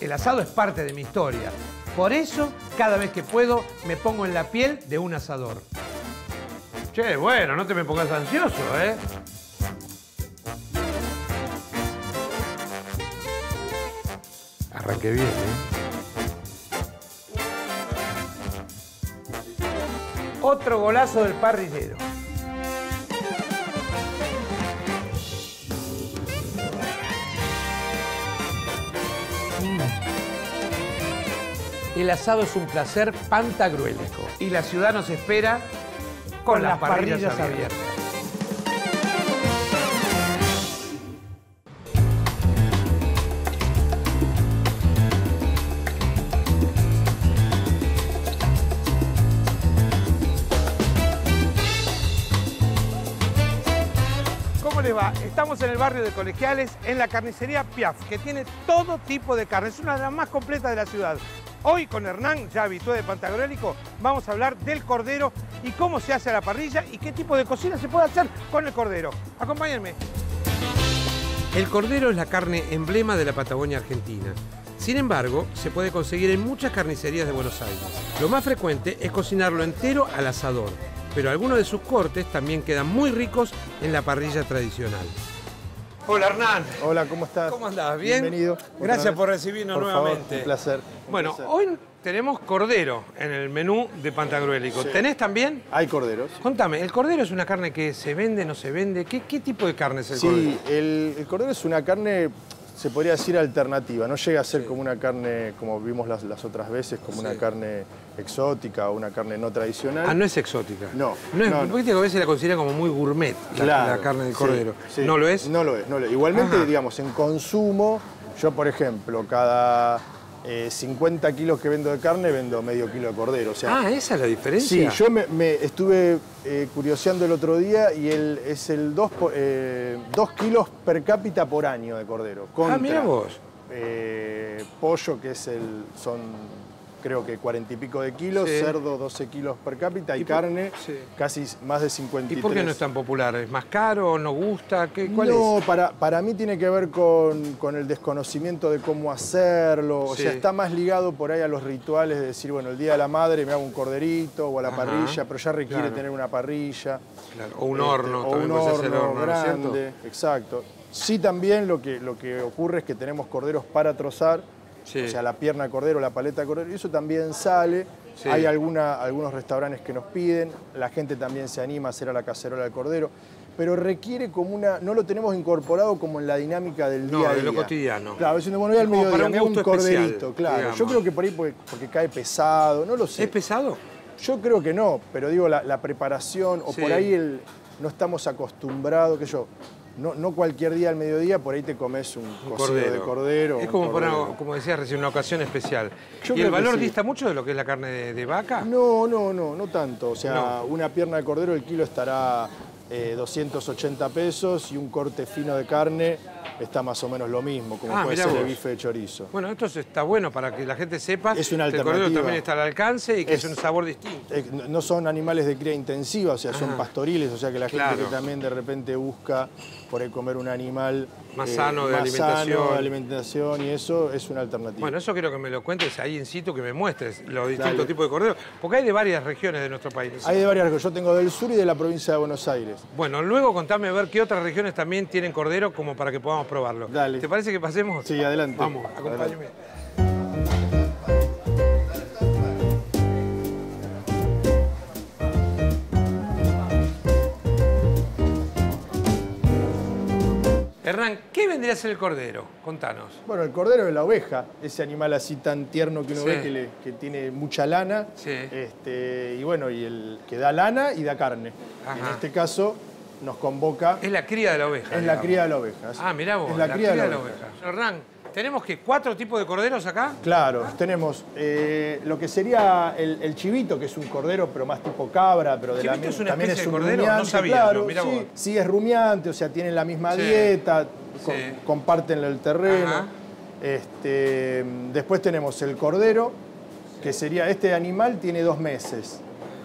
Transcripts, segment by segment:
El asado es parte de mi historia. Por eso, cada vez que puedo, me pongo en la piel de un asador. Che, bueno, no te me pongas ansioso, ¿eh? Arranqué bien, ¿eh? Otro golazo del parrillero. El asado es un placer pantagruélico y la ciudad nos espera con, las, parrillas, abiertas. ¿Cómo les va? Estamos en el barrio de Colegiales, en la carnicería Piaf, que tiene todo tipo de carne. Es una de las más completas de la ciudad. Hoy con Hernán, ya habitué de Pantagruélico, vamos a hablar del cordero y cómo se hace a la parrilla y qué tipo de cocina se puede hacer con el cordero. Acompáñenme. El cordero es la carne emblema de la Patagonia Argentina. Sin embargo, se puede conseguir en muchas carnicerías de Buenos Aires. Lo más frecuente es cocinarlo entero al asador, pero algunos de sus cortes también quedan muy ricos en la parrilla tradicional. Hola Hernán. Hola, ¿cómo estás? ¿Cómo andás? ¿Bien? Bienvenido. Gracias por recibirnos Por favor, nuevamente. un placer. Bueno, placer. hoy tenemos cordero en el menú de Pantagruélico. Sí. ¿Tenés también? Hay corderos. Contame, ¿el cordero es una carne que se vende, no se vende? ¿Qué, qué tipo de carne es el Sí, cordero? el, el cordero es una carne, se podría decir alternativa. No llega a ser como una carne, como vimos las, las otras veces, como una carne exótica o una carne no tradicional. Ah, no es exótica. No, No es, no, a veces la consideran como muy gourmet, la, Claro, la carne del cordero. sí. ¿No lo es? No lo es, no lo es. Igualmente, Ajá. digamos, en consumo, yo, por ejemplo, cada eh, 50 kilos que vendo de carne, vendo medio kilo de cordero. O sea, Ah, ¿esa es la Sí, diferencia? yo me, me estuve eh, curioseando el otro día y el, es el 2 kilos per cápita por año de cordero. Contra, Ah, mira vos. eh, pollo, que es el, son creo que 40 y pico de kilos, Sí. cerdo 12 kilos per cápita y, ¿Y por- carne sí. casi más de ¿Y 53. por qué no es tan popular? ¿Es más caro? ¿No gusta? ¿Qué, ¿Cuál no, es? para, para mí tiene que ver con, con el desconocimiento de cómo hacerlo. O Sí. sea, está más ligado por ahí a los rituales de decir, bueno, el día de la madre me hago un corderito o a la Ajá, parrilla, pero ya requiere claro. tener una parrilla. Claro, O un Este, horno, o también un horno grande, exacto. Sí también lo que, lo que ocurre es que tenemos corderos para trozar, Sí. o sea, la pierna de cordero, la paleta de cordero, y eso también sale. Sí. Hay alguna, algunos restaurantes que nos piden, la gente también se anima a hacer a la cacerola de cordero, pero requiere como una, no lo tenemos incorporado como en la dinámica del No, día a de día. lo cotidiano. Claro, diciendo, bueno, voy al mediodía, un me un gusto especial, corderito, claro. digamos. Yo creo que por ahí porque, porque cae pesado, no lo sé. ¿Es pesado? Yo creo que no, pero digo, la, la preparación, o Sí. por ahí el, no estamos acostumbrados, que yo, no, no cualquier día al mediodía por ahí te comes un, Un cocido cordero. de cordero. Es como, cordero. como decías recién, una ocasión especial. Yo ¿Y el valor sí. dista mucho de lo que es la carne de, de vaca? No, no, no, no tanto. O sea, No. una pierna de cordero, el kilo estará eh, 280 pesos y un corte fino de carne está más o menos lo mismo, como Ah, puede ser el bife de chorizo. Bueno, esto está bueno para que la gente sepa Es una que el cordero también está al alcance y que es, Es- un sabor distinto. No- son animales de cría intensiva, o sea, son Ajá. pastoriles, o sea que la gente que también de repente busca por ahí comer un animal eh, Más sano de más sano alimentación. de alimentación y eso es una alternativa. Bueno, eso quiero que me lo cuentes ahí en sitio, que me muestres los distintos Dale. tipos de cordero, porque hay de varias regiones de nuestro país. Hay de varias, yo tengo del sur y de la provincia de Buenos Aires. Bueno, luego contame a ver qué otras regiones también tienen cordero como para que podamos probarlo. Dale. ¿Te parece que pasemos? Sí, adelante. Vamos, acompáñame. Hernán, ¿qué vendría a ser el cordero? Contanos. Bueno, el cordero es la oveja, ese animal así tan tierno que uno Sí. ve que, le- que tiene mucha lana. Sí. Este, y bueno, y el que da lana y da carne. Ajá. En este caso nos convoca, Es la cría de la oveja. es la cría de la oveja. Ah, mirá vos, Es la, cría, de la oveja. Hernán, ¿tenemos que cuatro tipos de corderos acá? Claro, tenemos eh, lo que sería el, el chivito, que es un cordero, pero más tipo cabra, pero de la ¿Chivito mi- es una también especie es de un cordero? No sabía claro, mirá sí, vos. sí, es rumiante, o sea, tienen la misma Sí. dieta, comparten el terreno. Ajá. Este, después tenemos el cordero, que sería, este animal tiene dos meses.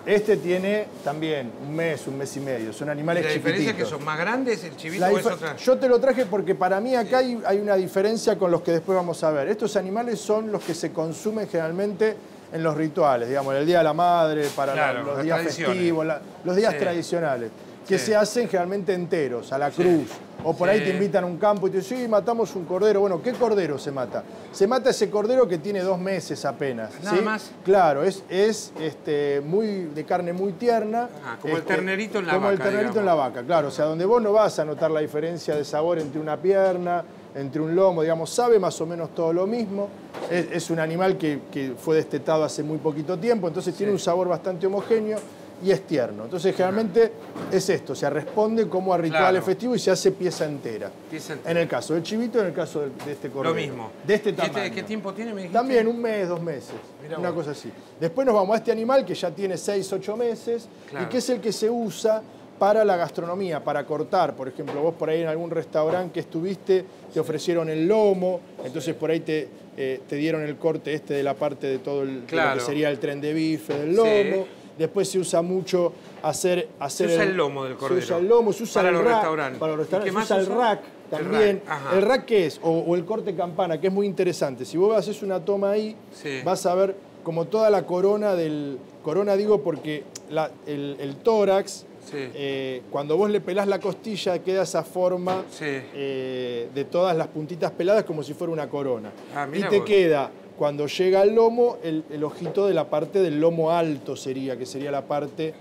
Este tiene también un mes, un mes y medio. Son animales ¿Y la diferencia es que chiquititos. son más grandes, el chivito o es otra? Yo te lo traje porque para mí acá hay, hay una diferencia con los que después vamos a ver. Estos animales son los que se consumen generalmente en los rituales, digamos, el Día de la Madre, para la- los días festivos, la- los días Sí. tradicionales, que Sí. se hacen generalmente enteros, a la cruz. O por ahí te invitan a un campo y te dicen, sí, matamos un cordero. Bueno, ¿qué cordero se mata? Se mata ese cordero que tiene dos meses apenas. Nada ¿sí? más. Claro, es, es este, muy, de carne muy tierna. Ah, como el Este, ternerito en la Como el vaca, ternerito en la vaca, claro. O sea, donde vos no vas a notar la diferencia de sabor entre una pierna, entre un lomo, digamos, sabe más o menos todo lo mismo. Es, es un animal que, que fue destetado hace muy poquito tiempo, entonces tiene un sabor bastante homogéneo y es tierno. Entonces, generalmente es esto, o sea, responde como a rituales Claro. festivos y se hace pieza entera. Pieza entera. En el caso del chivito, en el caso de este cordero. Lo mismo. De este ¿Y tamaño. qué tiempo tiene, me dijiste? También un mes, dos meses. Mirá una vos. cosa así. Después nos vamos a este animal que ya tiene seis, ocho meses Claro. y que es el que se usa para la gastronomía, para cortar. Por ejemplo, vos por ahí en algún restaurante que estuviste te ofrecieron el lomo, entonces por ahí te, eh, te dieron el corte este de la parte de todo el, de lo Claro. que sería el tren de bife del lomo. Después se usa mucho hacer, hacer usa el lomo del cordero. Se usa el lomo, se usa Para el los rack, restaurantes. Para los ¿Y restaurantes. se usa se el usa? rack El también. rack. El rack qué es? O, o el corte campana, que es muy interesante. Si vos haces una toma ahí, Sí. vas a ver como toda la corona del... Corona digo porque la- el, el tórax, Sí. eh, cuando vos le pelás la costilla, queda esa forma Sí. eh, de todas las puntitas peladas como si fuera una corona. Ah, y te vos. queda, cuando llega al lomo, el, el ojito de la parte del lomo alto sería, que sería la parte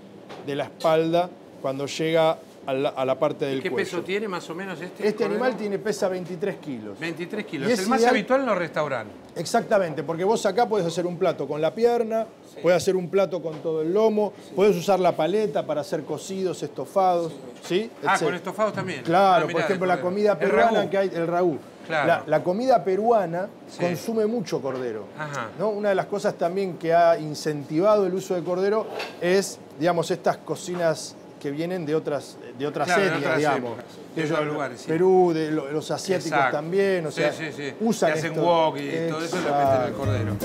de la espalda cuando llega a la, a la parte del ¿Qué cuello. peso tiene más o menos este? Este cordero? animal tiene, pesa 23 kilos. 23 kilos. Y Es el más ideal- habitual en los restaurantes. Exactamente, porque vos acá podés hacer un plato con la pierna, puedes hacer un plato con todo el lomo, puedes usar la paleta para hacer cocidos, estofados, ¿sí? Ah, Etcétera. con estofados también. Claro, Ah, mirá, por ejemplo, la comida peruana que hay, el ragú. Claro. La, la comida peruana Sí. consume mucho cordero. Ajá. ¿no? Una de las cosas también que ha incentivado el uso de cordero es, digamos, estas cocinas que vienen de otras, de otras Claro, de etnias, otras digamos. épocas, de otros lugares, sí. Perú, de lo- los asiáticos Exacto. también, o sea, sí, sí. usan Que hacen esto. wok y todo eso lo meten en el cordero.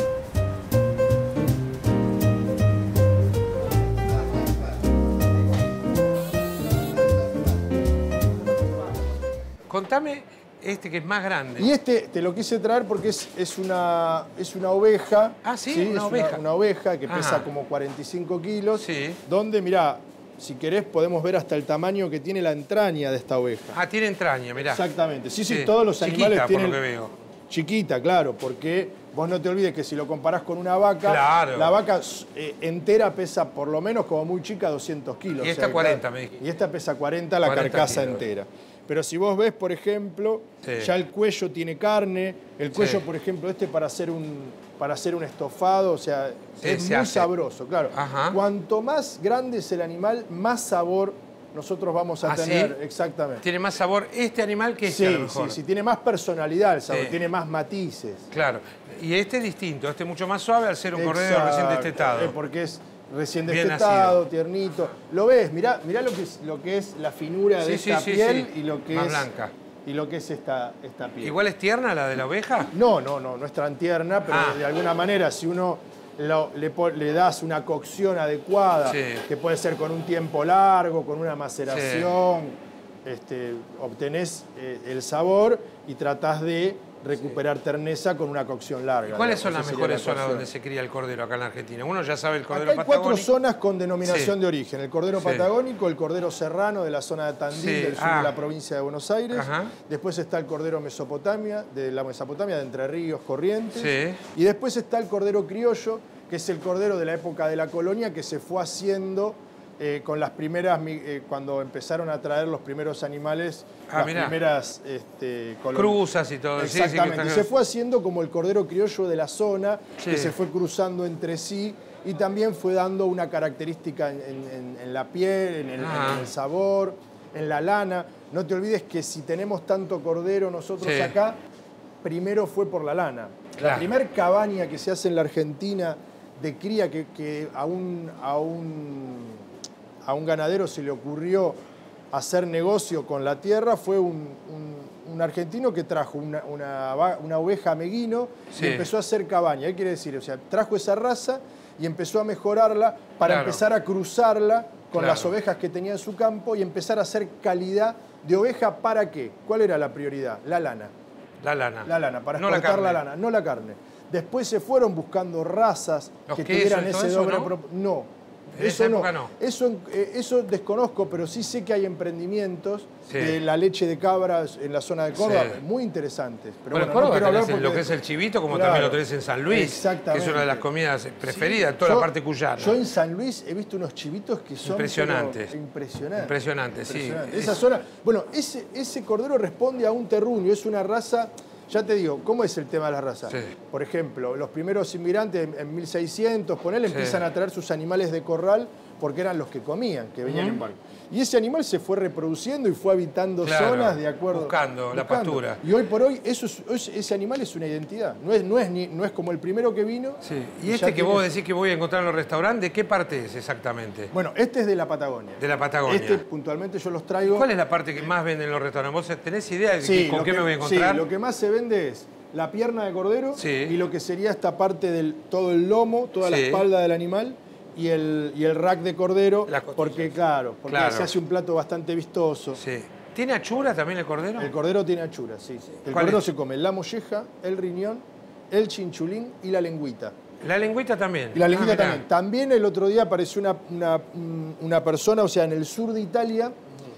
Contame este que es más grande. Y este te lo quise traer porque es, es, una, es una oveja. Ah, ¿sí? Una es oveja. Una, oveja que pesa como 45 kilos. Sí. Donde, mirá, si querés podemos ver hasta el tamaño que tiene la entraña de esta oveja. Ah, tiene entraña, mirá. Exactamente. Sí, sí, Sí. todos los Chiquita, animales por tienen. lo que veo. Chiquita, claro, porque vos no te olvides que si lo comparás con una vaca, Claro. la vaca eh, entera pesa por lo menos como muy chica 200 kilos. Y O esta sea, 40 claro, me dijiste. Y esta pesa 40 la 40 carcasa kilos. entera. Pero si vos ves, por ejemplo, Sí. ya el cuello tiene carne, el cuello, Sí. por ejemplo, este para hacer un, para hacer un estofado, o sea, Sí, es se muy hace. sabroso, claro. Ajá. Cuanto más grande es el animal, más sabor nosotros vamos a ¿Ah, tener. Exactamente. Tiene más sabor este animal que este Sí, a lo mejor. sí, sí, tiene más personalidad el sabor, tiene más matices. Claro. Y este es distinto, este es mucho más suave al ser un cordero Exacto, recién destetado. eh, porque es recién destetado, tiernito. Lo ves, mirá, mirá lo, que es, lo que es la finura de Sí, esta sí, piel sí. y lo que Más es blanca. y lo que es esta, esta piel. ¿Igual es tierna la de la oveja? No, no, no, no es tan tierna, pero Ah. de alguna manera si uno lo- le, das una cocción adecuada, que puede ser con un tiempo largo, con una maceración, este, obtenés eh, el sabor y tratás de recuperar terneza con una cocción larga. ¿Cuáles digamos, son las mejores la zonas donde se cría el cordero acá en la Argentina? Uno ya sabe el cordero Acá hay cuatro zonas con denominación Sí. de origen. El cordero Sí. patagónico, el cordero serrano de la zona de Tandil, Sí, del sur ah. de la provincia de Buenos Aires. Ajá. Después está el cordero mesopotamia, de la Mesopotamia, de Entre Ríos, Corrientes. Y después está el cordero criollo, que es el cordero de la época de la colonia, que se fue haciendo eh, con las primeras, eh, cuando empezaron a traer los primeros animales, Ah, las mirá. primeras este. Cruzas y todo. Sí, sí, que Exactamente. y se fue haciendo como el cordero criollo de la zona, Sí. que se fue cruzando entre sí y también fue dando una característica en, en- en la piel, en el, Ah. en el sabor, en la lana. No te olvides que si tenemos tanto cordero nosotros acá, primero fue por la lana. Claro. La primer cabaña que se hace en la Argentina de cría que, que a, un, a, un, a un ganadero se le ocurrió hacer negocio con la tierra fue un, un- un argentino que trajo una, una, oveja meguino y empezó a hacer cabaña. ¿Qué quiere decir? O sea, trajo esa raza y empezó a mejorarla para empezar a cruzarla con las ovejas que tenía en su campo y empezar a hacer calidad de oveja para qué? ¿Cuál era la prioridad? La lana. La lana. La lana, para exportar la, lana, no la carne. Después se fueron buscando razas que tuvieran ese doble... no, eso no. Eso, eh, eso desconozco, pero sí sé que hay emprendimientos de la leche de cabras en la zona de Córdoba muy interesantes. Pero bueno, Córdoba no lo que es el chivito, como también lo tenés en San Luis, que es una de las comidas preferidas, toda la parte cuyana. Yo en San Luis he visto unos chivitos que son impresionantes. impresionantes. Impresionantes, sí. Esa zona, bueno, ese, ese cordero responde a un terruño, es una raza ya te digo, ¿cómo es el tema de la raza? Por ejemplo, los primeros inmigrantes en 1600, con él empiezan a traer sus animales de corral porque eran los que comían, que venían en barco. Y ese animal se fue reproduciendo y fue habitando zonas de acuerdo. Buscando, la pastura. Y hoy por hoy eso ese animal es una identidad. No es, no, es no es como el primero que vino. Sí. Y, este que vos decís que voy a encontrar en los restaurantes, ¿de qué parte es exactamente? Bueno, este es de la Patagonia. De la Patagonia. Este puntualmente yo los traigo. ¿Cuál es la parte que más venden en los restaurantes? ¿Vos tenés idea de con qué me voy a encontrar? Sí, lo que más se vende es la pierna de cordero y lo que sería esta parte del todo el lomo, toda la espalda del animal y el, y el rack de cordero, porque claro, porque se hace un plato bastante vistoso. Sí. ¿Tiene achura también el cordero? El cordero tiene achura, sí. El cordero se come la molleja, el riñón, el chinchulín y la lengüita. La lengüita también. Y la lengüita ah, también. También el otro día apareció una, una, persona, o sea, en el sur de Italia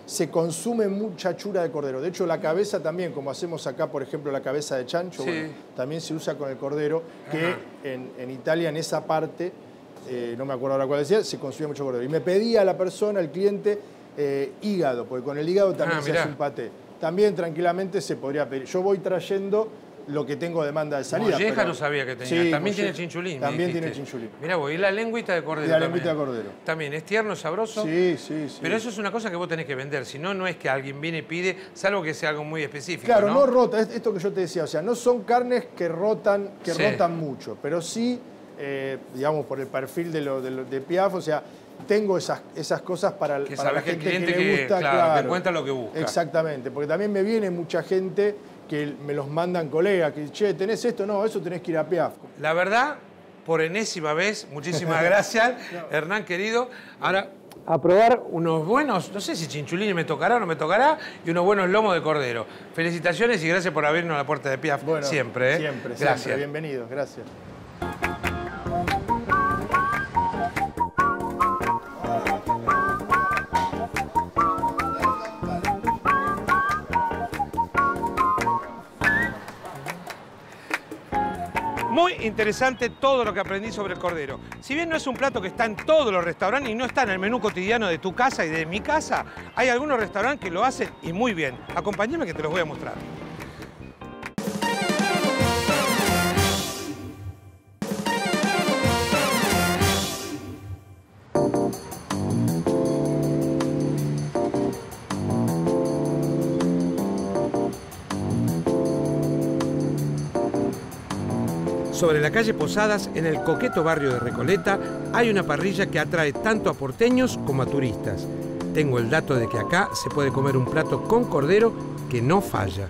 se consume mucha achura de cordero. De hecho, la cabeza también, como hacemos acá, por ejemplo, la cabeza de chancho, también se usa con el cordero, que en, en Italia, en esa parte, eh, no me acuerdo ahora cuál decía, se consumía mucho cordero. Y me pedía a la persona, al cliente, eh, hígado, porque con el hígado también ah, se hace un paté. También tranquilamente se podría pedir. Yo voy trayendo lo que tengo demanda de salida. Molleja no sabía que tenía. también tiene chinchulín. También tiene chinchulín. Mirá vos, y la lengüita de cordero. Y la lengüita de cordero. También, ¿es tierno, sabroso? Sí, sí, sí. Pero eso es una cosa que vos tenés que vender. Si no, no es que alguien viene y pide, salvo que sea algo muy específico. Claro, no, rota. esto que yo te decía. O sea, no son carnes que rotan, que rotan mucho, pero sí eh, digamos, por el perfil de, lo, de, Piaf, o sea, tengo esas, esas cosas para, para la gente que, le gusta. claro, que cuenta lo que busca. Exactamente, porque también me viene mucha gente que me los mandan colegas, que che, ¿tenés esto? No, eso tenés que ir a Piaf. La verdad, por enésima vez, muchísimas gracias, Hernán querido. Ahora, a probar unos buenos, no sé si chinchulines me tocará o no me tocará, y unos buenos lomos de cordero. Felicitaciones y gracias por abrirnos la puerta de Piaf siempre. ¿eh? Siempre, gracias. Siempre. Bienvenidos, gracias. Interesante todo lo que aprendí sobre el cordero. Si bien no es un plato que está en todos los restaurantes y no está en el menú cotidiano de tu casa y de mi casa, hay algunos restaurantes que lo hacen y muy bien. Acompáñame que te los voy a mostrar. Sobre la calle Posadas, en el coqueto barrio de Recoleta, hay una parrilla que atrae tanto a porteños como a turistas. Tengo el dato de que acá se puede comer un plato con cordero que no falla.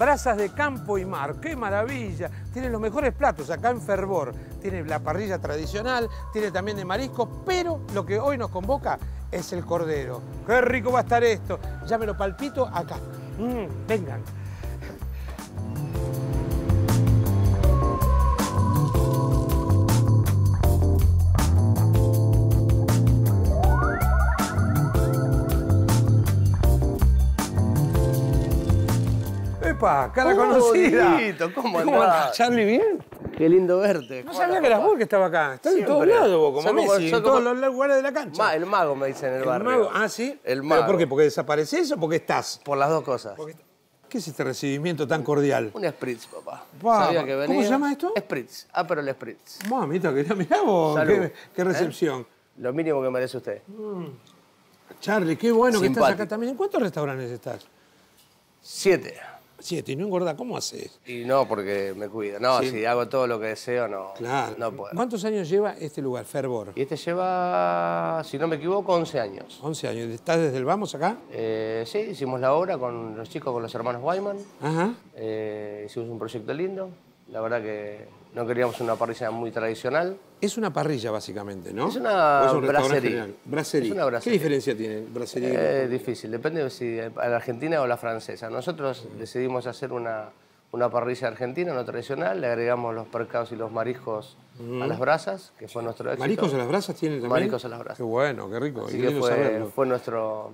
Brasas de campo y mar, qué maravilla. Tiene los mejores platos acá en Fervor. Tiene la parrilla tradicional, tiene también de marisco, pero lo que hoy nos convoca es el cordero. Qué rico va a estar esto. Ya me lo palpito acá. Mm, vengan. Cara conocida. ¿cómo, ¿Cómo andás? Charlie, ¿bien? Qué lindo verte. No sabía que eras vos que estaba acá. Estás en todos lados vos, como Messi, en todos los lugares de la cancha. el mago me dicen en el, el barrio. Mago. Ah, ¿sí? El mago. por qué? ¿Porque desapareces o porque estás? Por las dos cosas. ¿Qué es este recibimiento tan cordial? Un spritz, papá. Sabía que venía. ¿Cómo se llama esto? Spritz. Ah, pero el spritz. Mamita, quería mirá vos. Qué, qué, recepción. ¿Eh? Lo mínimo que merece usted. Mm. Charlie, qué bueno que estás acá también. ¿En cuántos restaurantes estás? Siete. Siete, y no engorda, ¿cómo haces? Y no, porque me cuido. No, Sí. si hago todo lo que deseo, no, no puedo. ¿Cuántos años lleva este lugar, Fervor? Y este lleva, si no me equivoco, 11 años. 11 años. ¿Estás desde el Vamos acá? Eh, sí, hicimos la obra con los chicos, con los hermanos Wyman. Ajá. Eh, hicimos un proyecto lindo. La verdad que no queríamos una parrilla muy tradicional. Es una parrilla, básicamente, ¿no? Es una ¿O es un general? Brasserie. Es una ¿Qué diferencia tiene brasserie? Es difícil, depende de si a la argentina o la francesa. Nosotros decidimos hacer una, una parrilla argentina, no tradicional, le agregamos los percados y los mariscos a las brasas, que fue nuestro éxito. ¿Mariscos a las brasas tienen también? Mariscos a las brasas. Qué bueno, qué rico. Así que fue, saberlo. fue nuestro,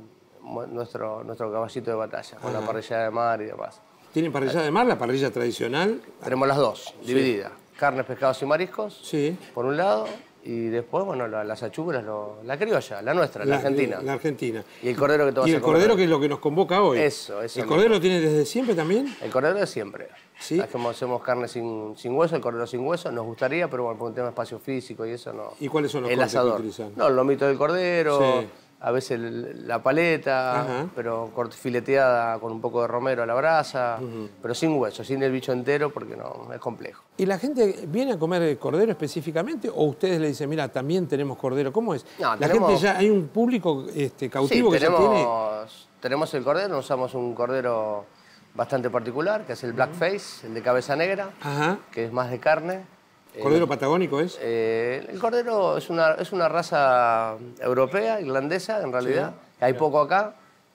nuestro, nuestro caballito de batalla, con la parrilla de mar y demás. ¿Tienen parrilla de mar, la parrilla tradicional? Tenemos las dos, divididas. Carnes, pescados y mariscos, Sí. por un lado, y después, bueno, la- las lo- la criolla, la nuestra, la, argentina. La Argentina. Y el cordero que te vas Y el cordero que es lo que nos convoca hoy. Eso, eso ¿El mismo. cordero tiene desde siempre también? El cordero de siempre. Sí. Hacemos, hacemos carne sin, sin hueso, el cordero sin hueso. Nos gustaría, pero bueno, por un tema de espacio físico y eso no. ¿Y cuáles son los El cortes que asador. utilizan? No, el lomito del cordero, Sí. A veces la paleta, Ajá. pero fileteada con un poco de romero a la brasa, pero sin hueso, sin el bicho entero porque no, es complejo. ¿Y la gente viene a comer el cordero específicamente o ustedes le dicen, mira, también tenemos cordero? ¿Cómo es? No, la tenemos- gente ya, hay un público este, cautivo sí, que ya tiene. tenemos, tenemos el cordero, usamos un cordero bastante particular, que es el blackface, el de cabeza negra, Ajá. que es más de carne. ¿Cordero patagónico es? Eh, el cordero es una, es una raza europea, irlandesa, en realidad. Hay poco acá.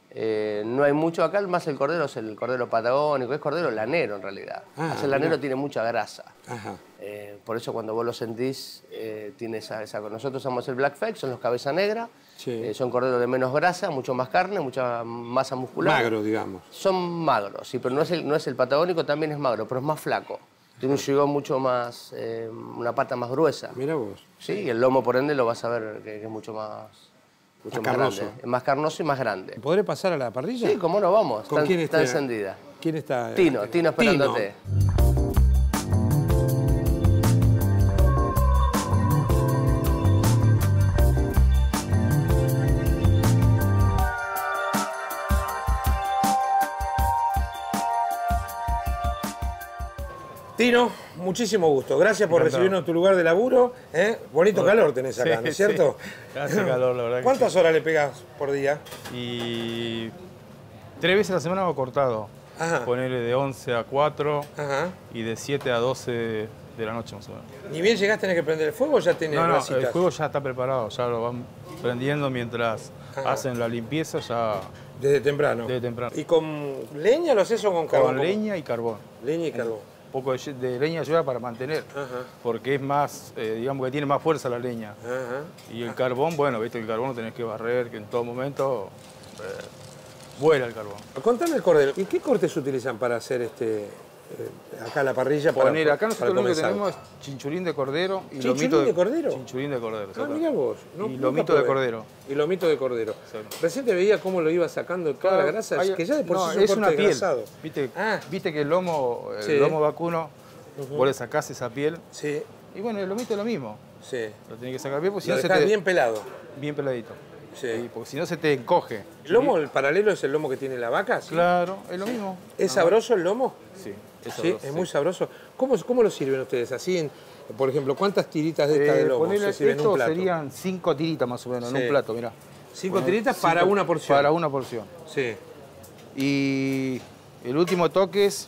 eh, no hay mucho acá, más el cordero es el cordero patagónico, es cordero lanero en realidad. Ah, Hacer lanero tiene mucha grasa. Ajá. Eh, por eso cuando vos lo sentís, eh, tiene esa, esa... Nosotros somos el black fake, son los cabeza negra. Sí. eh, son corderos de menos grasa, mucho más carne, mucha masa muscular. Magro, digamos. Son magros, sí, pero no es, el, no es el patagónico, también es magro, pero es más flaco. Tiene un yugón mucho más, eh, una pata más gruesa. Mira vos. Sí, y el lomo por ende lo vas a ver que, que es mucho más, mucho Más grande. Es más carnoso y más grande. ¿Podré pasar a la parrilla? Sí, cómo no vamos, ¿Con está, quién está está? encendida. ¿Quién está? Tino, Tino esperándote. Tino, muchísimo gusto. Gracias por Encantado. recibirnos en tu lugar de laburo. ¿eh? Bonito calor tenés acá, Sí, ¿no es sí. cierto? Hace calor, la verdad que ¿Cuántas horas le pegas por día? Y tres veces a la semana hago cortado. Ajá. Ponerle de 11 a 4 Ajá. y de 7 a 12 de la noche más o menos. Ni bien llegaste, tenés que prender el fuego o ya tenés No, no, el juego ya está preparado, ya lo van prendiendo mientras Ajá. hacen la limpieza ya Desde temprano. Desde temprano. ¿Y con leña lo haces o con carbón? con leña y carbón. Leña y carbón. Poco de, de leña ayuda para mantener, porque es más, eh, digamos que tiene más fuerza la leña. Y el carbón, bueno, viste, el carbón lo tenés que barrer, que en todo momento eh, vuela el carbón. Contame el cordero. ¿Y qué cortes utilizan para hacer este eh, acá la parrilla? para- Poner, acá nosotros lo que tenemos es chinchulín de cordero y ¿Chinchulín lomito de cordero? Chinchulín de cordero. Ah, mirá vos. No- y lomito de cordero. Y lomito de cordero. Exacto. Recién te veía cómo lo iba sacando toda la Claro, grasa, hay- que ya de por no, sí es una piel. Viste, Ah. viste que el lomo, el Sí. lomo vacuno, vos le sacás esa piel. Sí, Y bueno, el lomito es lo mismo. sí. Lo tenés que sacar bien porque si no se te. bien pelado. bien peladito. Sí. Porque si no se te encoge. ¿El lomo, el paralelo es el lomo que tiene la vaca? ¿sí? Claro, es lo mismo. ¿Es sabroso el lomo? Sí, es Sí, es muy sabroso. ¿Cómo, ¿Cómo lo sirven ustedes? Así, en, por ejemplo, ¿cuántas tiritas de esta Eh, de lomo ponele, se sirven en esto un plato? serían cinco tiritas más o menos Sí. en un plato, mirá. Cinco tiritas cinco- para una porción. Para una porción. Sí. Y el último toque es.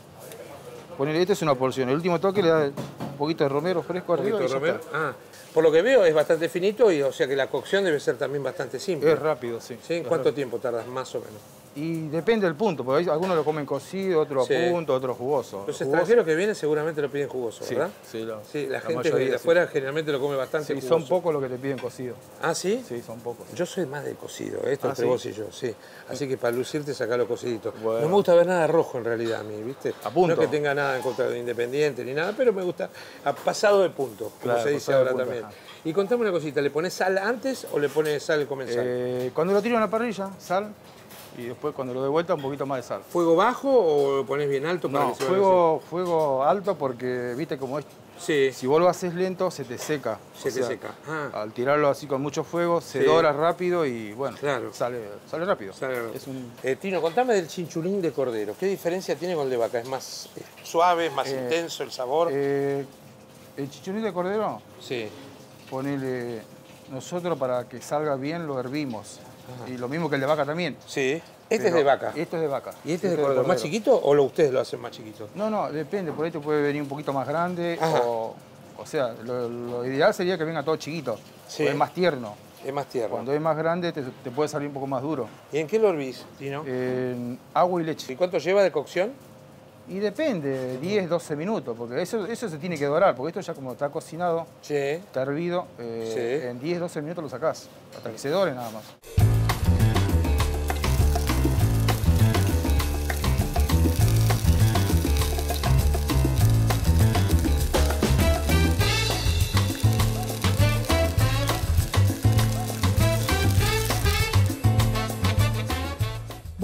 Ponerle, esta es una porción. El último toque le da un poquito de romero fresco Un poquito de romero. Ah, por lo que veo es bastante finito y o sea que la cocción debe ser también bastante simple. Es rápido, sí. ¿Sí? ¿En cuánto tiempo tardas más o menos? Y depende del punto, porque hay- algunos lo comen cocido, otros Sí. a punto, otros jugoso. Los extranjeros que vienen seguramente lo piden jugoso, Sí, ¿verdad? sí, la- Sí, la, la gente de sí. afuera generalmente lo come bastante Sí, jugoso. son pocos los que te piden cocido. ¿Ah, sí? Sí, son pocos. Yo soy más de cocido, esto ¿Ah, entre sí? vos y yo, sí. Así que para lucirte sacalo cocidito. Bueno. No me gusta ver nada rojo en realidad a mí, ¿viste? A punto. No que tenga nada en contra de Independiente ni nada, pero me gusta a pasado de punto, como Claro, se dice ahora punto, también. ajá. Y contame una cosita, ¿le pones sal antes o le pones sal al comenzar? Eh, cuando lo tiro en la parrilla, sal. Y después cuando lo doy vuelta, un poquito más de sal. ¿Fuego bajo o lo pones bien alto para No, que se fuego, fuego alto porque, viste, como es Sí. Si vos lo haces lento, se te seca. Se te seca. Ah. Al tirarlo así con mucho fuego, se Sí. dora rápido y bueno, Claro. sale, sale rápido. Sale- Es un, Eh, Tino, contame del chinchulín de cordero. ¿Qué diferencia tiene con el de vaca? ¿Es más eh, suave, es más Eh, intenso el sabor? eh, el chichulín de cordero, sí. ponele, nosotros para que salga bien lo hervimos. Y lo mismo que el de vaca también. Sí. Este Pero es de vaca. Esto es de vaca. ¿Y este es de cordero? ¿Más chiquito o lo, ustedes lo hacen más chiquito? No, no, depende. Por te puede venir un poquito más grande Ajá. o... O sea, lo, lo ideal sería que venga todo chiquito. Sí. Es más tierno. Es más tierno. Cuando es más grande te, te puede salir un poco más duro. ¿Y en qué lo hervís, Tino? En agua y ¿Y leche. cuánto lleva de cocción? Y depende, 10, 12 minutos, porque eso, eso se tiene que dorar, porque esto ya como está cocinado, Sí. está hervido, eh, Sí. en 10, 12 minutos lo sacás, hasta que se dore nada más.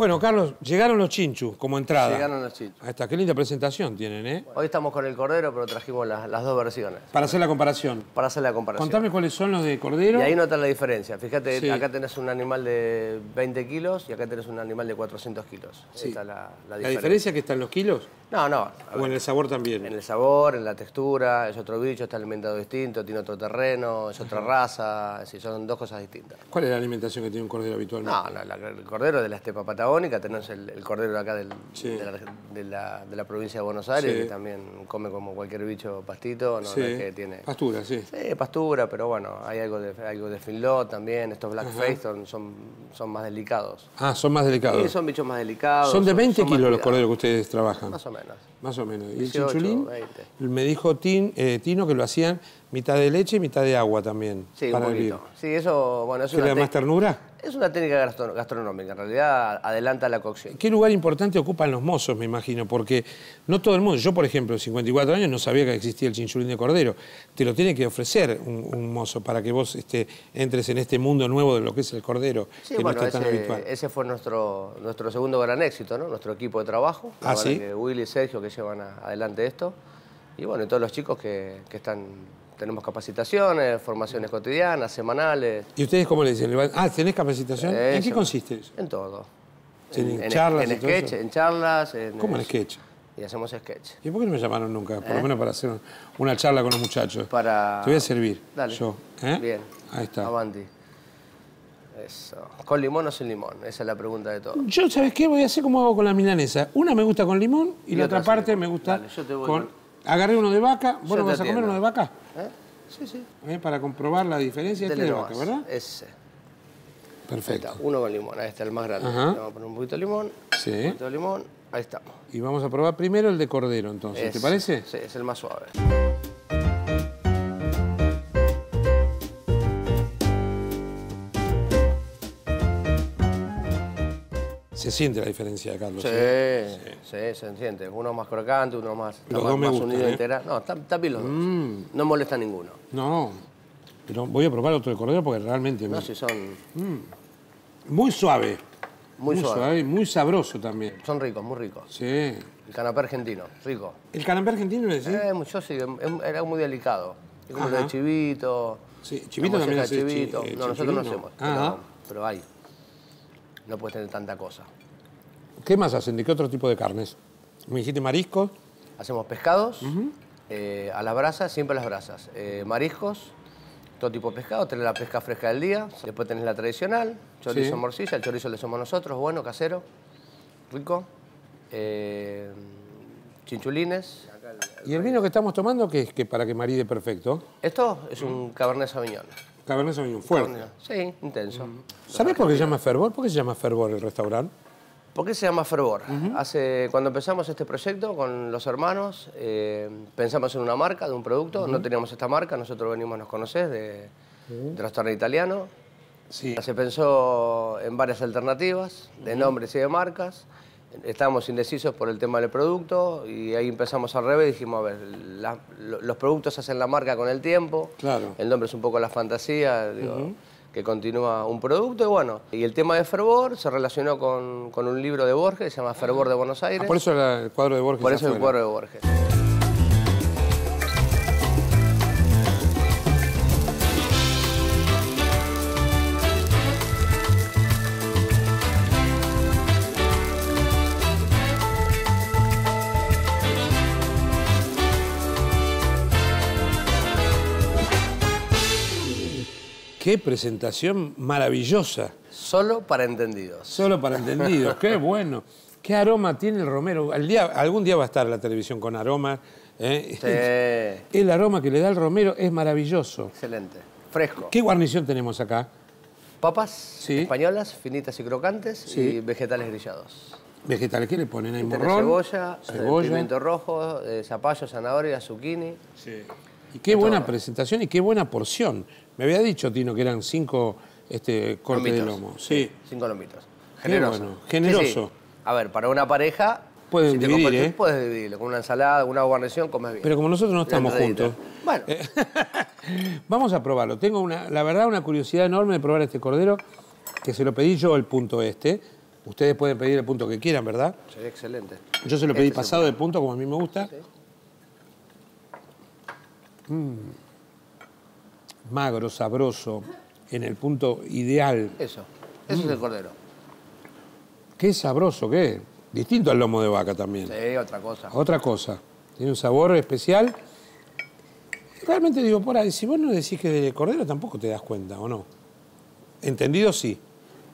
Bueno, Carlos, llegaron los chinchus como entrada. Llegaron los chinchus. Ahí está, qué linda presentación tienen, ¿eh? Hoy estamos con el cordero, pero trajimos las, las dos versiones Para hacer la comparación. para hacer la comparación. Contame cuáles son los de cordero. Y ahí notas la diferencia. Fíjate, Sí. acá tenés un animal de 20 kilos y acá tenés un animal de 400 kilos. Sí. La, la ¿La diferencia. diferencia que está en los kilos? No, no. ¿O ver, en el sabor también? en el sabor, en la textura, es otro bicho, está alimentado distinto, tiene otro terreno, es otra raza, es decir, son dos cosas distintas. ¿Cuál es la alimentación que tiene un cordero habitualmente? No, no, la- el cordero de la estepa patagónica, tenés el, el cordero de acá del- Sí. de, la, de la- de la provincia de Buenos Aires, Sí. que también come como cualquier bicho pastito, no, Sí. No es que tiene... Pastura, sí. Sí, pastura, pero bueno, hay algo de, algo de finlot también, estos blackface son, son, son más delicados. Ah, son más delicados. Sí, son bichos más delicados. Son de 20 más kilos los corderos que ustedes trabajan. Más o menos. Más o menos. ¿Y el 18, chinchulín? 20. Me dijo Tin- eh, Tino que lo hacían mitad de leche y mitad de agua también. Sí, un para poquito. hervir. Sí, eso, bueno, es ¿Que le una, da más ternura? Es una técnica gastro- gastronómica, en realidad adelanta la cocción. ¿Qué lugar importante ocupan los mozos, me imagino? Porque no todo el mundo, yo por ejemplo, 54 años no sabía que existía el chinchulín de cordero. Te lo tiene que ofrecer un, un mozo para que vos este, entres en este mundo nuevo de lo que es el cordero, Sí, que bueno, no está tan ese, habitual. ese fue nuestro, nuestro segundo gran éxito, ¿no? Nuestro equipo de trabajo. ¿Ah, sí? que Willy y Sergio que llevan a- adelante esto. Y bueno, y todos los chicos que, que están, tenemos capacitaciones, formaciones cotidianas, semanales, ¿Y ustedes cómo le dicen? ¿Le van- Ah, ¿tenés capacitación? ¿En qué consiste eso? en todo. ¿En charlas en todo sketch, en charlas. En, ¿Cómo el sketch? Y hacemos sketch. ¿Y por qué no me llamaron nunca? Por lo menos para hacer una charla con los muchachos. ¿Eh? Para- Te voy a servir. Dale. Yo. ¿eh? Bien. Ahí está. Avanti. Eso. ¿Con limón o sin limón? Esa es la pregunta de todo. Yo, ¿sabes qué? Voy a hacer como hago con la milanesa. Una me gusta con limón y, Y la otra otra parte me gusta Dale, yo te voy con... Agarré uno de vaca. ¿Vos Yo lo te vas a comer uno de vaca? ¿Eh? Sí, sí. ¿Eh? Para comprobar la diferencia. Este de vaca. ¿verdad? Ese. Perfecto. está, uno con limón. Ahí está el más grande. Ajá. Le vamos a poner un poquito de limón. Sí. Un poquito de limón. Ahí estamos. Y vamos a probar primero el de cordero, entonces. ¿Te parece? Sí, es el más suave. Se siente la diferencia de Carlos. Sí, ¿eh? sí, se siente. Uno más crocante, uno más, Los más, dos me más gustan, unido ¿eh? integral. No, está, está bien los dos. Mm. No molesta ninguno. No. Pero voy a probar otro de cordero porque realmente... No, me- si son Muy suave. muy, suaves. y muy sabroso también. Son ricos, muy ricos. Sí. El canapé argentino, rico. ¿El canapé argentino me decís? Eh, yo sí, era muy delicado. Es como lo Ajá. de chivito. Sí, chivito también chi- chivito. eh, no, nosotros no hacemos, pero, pero hay. No puedes tener tanta cosa. ¿Qué más hacen? ¿De qué otro tipo de carnes? Me dijiste mariscos. Hacemos pescados eh, a las brasas, siempre a las brasas. Eh, mariscos, todo tipo de pescado, tenés la pesca fresca del día. Después tenés la tradicional, chorizo Sí. morcilla, el chorizo le somos nosotros, bueno, casero, rico. Eh, chinchulines. ¿Y el vino que estamos tomando qué es? Que para que maride perfecto. Esto es un Cabernet Sauvignon. Cabernet Sauvignon, fuerte. Sí, intenso. ¿Sabés por qué se llama Fervor? ¿Por qué se llama Fervor el restaurante? ¿Por qué se llama Fervor? Hace, cuando empezamos este proyecto con los hermanos, eh, pensamos en una marca, de un producto. No teníamos esta marca, nosotros venimos, nos conocés, de, de restaurante italiano. Sí. Se pensó en varias alternativas, de nombres y de marcas. Estábamos indecisos por el tema del producto y ahí empezamos al revés dijimos, a ver, la- los productos hacen la marca con el tiempo. Claro. El nombre es un poco la fantasía, digo, que continúa un producto y bueno. Y el tema de Fervor se relacionó con, con un libro de Borges, que se llama Fervor de Buenos Aires. Ah, por eso era el cuadro de Borges. Por eso el cuadro de Borges. Qué presentación maravillosa. Solo para entendidos. Solo para entendidos, qué bueno. ¿Qué aroma tiene el romero? día, algún día va a estar la televisión con aroma. ¿eh? Sí. El aroma que le da el romero es maravilloso. Excelente. Fresco. ¿Qué guarnición tenemos acá? Papas españolas, finitas y crocantes, y vegetales grillados. ¿Vegetales qué le ponen? Hay morrón, cebolla, cebolla. pimiento rojo, eh, zapallo, zanahoria, zucchini. Sí. Y qué buena presentación y qué buena porción. Me había dicho, Tino, que eran cinco este, cortes de lomo. Sí. Cinco lomitos. Generoso. Bueno. Generoso. A ver, para una pareja... Puedes dividir, ¿eh? Puedes dividirlo. Con una ensalada, una guarnición, comes bien. Pero como nosotros no estamos juntos... Bueno. Vamos a probarlo. Tengo, una, la verdad, una curiosidad enorme de probar este cordero, que se lo pedí yo el punto este. Ustedes pueden pedir el punto que quieran, ¿verdad? Sí, excelente. Yo se lo pedí este pasado de punto, como a mí me gusta. Mm. Magro, sabroso, en el punto ideal. Eso, eso es el cordero. Qué sabroso, qué. Distinto al lomo de vaca también. Sí, otra cosa. Otra cosa. Tiene un sabor especial. Realmente digo, por ahí, si vos no decís que de cordero tampoco te das cuenta, ¿o no? Entendido, sí.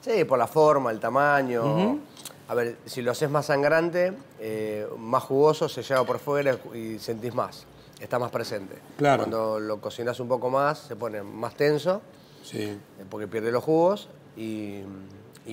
Sí, por la forma, el tamaño. A ver, si lo haces más sangrante, eh, más jugoso, se lleva por fuera y sentís más. Está más presente. Claro. Cuando lo cocinas un poco más, se pone más tenso. Sí. Eh, porque pierde los jugos y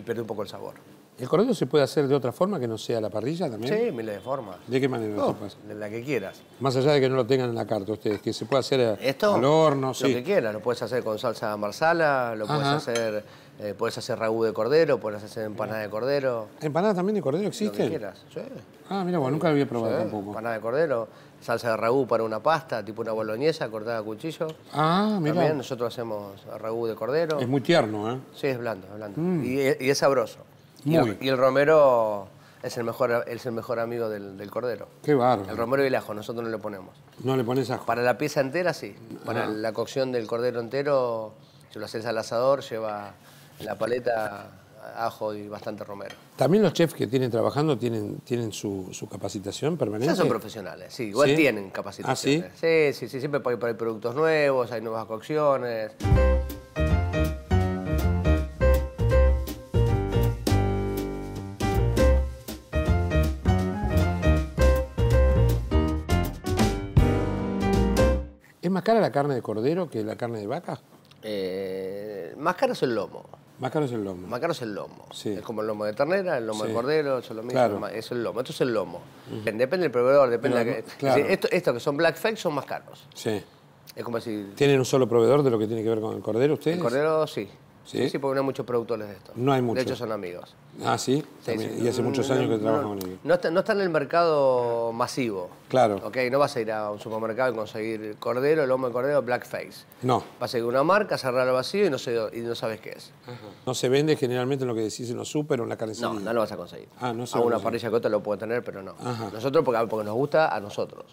pierde un poco el sabor. ¿El cordero se puede hacer de otra forma que no sea la parrilla también? Sí, miles de formas. ¿De qué manera no, De la que quieras. Más allá de que no lo tengan en la carta ustedes, que se puede hacer eh, ¿Esto? al horno, sí. Lo que quieras, lo puedes hacer con salsa marsala, lo puedes hacer, eh, puedes hacer ragú de cordero, puedes hacer empanada de cordero. ¿Empanadas también de cordero existen? Lo que quieras, sí. Ah, mira, bueno, nunca lo había probado tampoco. Empanada de cordero, salsa de ragú para una pasta, tipo una boloñesa cortada a cuchillo. Ah, mira. También nosotros hacemos ragú de cordero. Es muy tierno, ¿eh? Sí, es blando, es blando. Mm. y es sabroso. Y el, romero es el mejor, es el mejor amigo del, cordero. Qué bárbaro. El romero y el ajo, nosotros no le ponemos. No le pones ajo. Para la pieza entera, sí. Para ah. la cocción del cordero entero, si lo haces al asador, lleva la paleta ajo y bastante romero. ¿También los chefs que tienen trabajando tienen, tienen su, capacitación permanente? Ya son profesionales, sí. Igual tienen capacitación. ¿Ah, sí? Sí, sí, siempre hay productos nuevos, hay nuevas cocciones. ¿Es más cara la carne de cordero que la carne de vaca? Eh, más caro es el lomo. Más caro es el lomo. Más caro es el lomo. Es como el lomo de ternera, el lomo de cordero, es lo mismo. Es el lomo. Esto es el lomo. Depende del proveedor, depende de que... Estos que son black fake son más caros. Sí. Es como si... ¿Tienen un solo proveedor de lo que tiene que ver con el cordero ustedes? El cordero sí. ¿Sí? sí, porque no hay muchos productores de esto. No hay muchos. De hecho, son amigos. Ah, sí. Y hace muchos años que trabajan con ellos. No está, no está en el mercado masivo. Claro. Ok, no vas a ir a un supermercado y conseguir cordero, lomo de cordero, blackface. No. Vas a ir a una marca, cerrar el vacío y no, y no sabes qué es. No se vende generalmente en lo que decís en los super o en la carnicería. No, no lo vas a conseguir. Ah, no A una parrilla que otra lo puede tener, pero no. Nosotros porque, porque nos gusta a nosotros.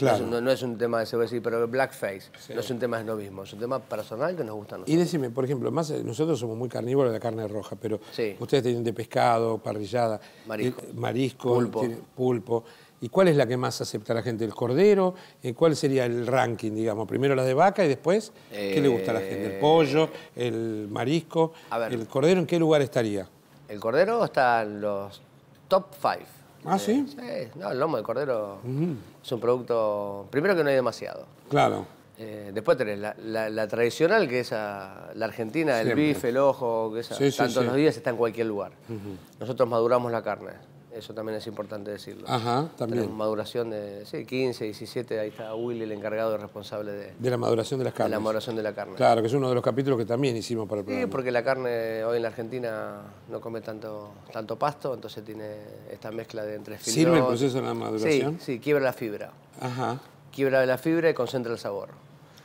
No, es un tema de se decir, pero blackface. No es un tema de novismo, es un tema personal que nos gusta a nosotros. Y decime, por ejemplo, más eh, nosotros somos muy carnívoros de la carne roja, pero ustedes tienen de pescado, parrillada, marisco, eh, marisco pulpo. ¿Y cuál es la que más acepta la gente? ¿El cordero? Eh, ¿Cuál sería el ranking, digamos? Primero la de vaca y después, ¿qué le gusta a la gente? ¿El pollo? ¿El marisco? ¿El cordero en qué lugar estaría? El cordero está en los top five. ¿Ah, sí? Sí, no, el lomo de cordero es un producto, primero que no hay demasiado. Claro. Eh, después tenés la, tradicional, que es la argentina, el bife, el ojo, que es tanto los días está en cualquier lugar. Nosotros maduramos la carne. Eso también es importante decirlo. Ajá, también. Tenemos maduración de sí, 15, 17, ahí está Willy, el encargado y responsable de... De la maduración de las carnes. De la maduración de la carne. Claro, que es uno de los capítulos que también hicimos para el programa. Sí, porque la carne hoy en la Argentina no come tanto, tanto pasto, entonces tiene esta mezcla de entre filos. ¿Sirve el proceso de la maduración? Sí, sí, quiebra la fibra. Ajá. Quiebra la fibra y concentra el sabor.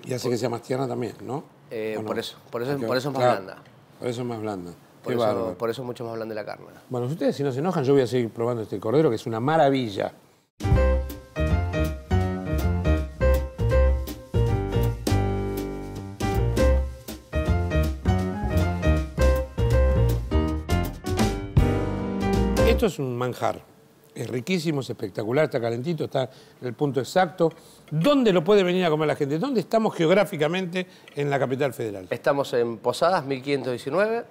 Y hace que sea más tierna también, ¿no? Eh, por eso, por eso, por eso es más blanda. Por eso es más blanda. Por, eso, por eso mucho más hablan de la carne. Bueno, ustedes si no se enojan, yo voy a seguir probando este cordero, que es una maravilla. Esto es un manjar. Es riquísimo, es espectacular, está calentito, está en el punto exacto. ¿Dónde lo puede venir a comer la gente? ¿Dónde estamos geográficamente en la capital federal? Estamos en Posadas, 1519,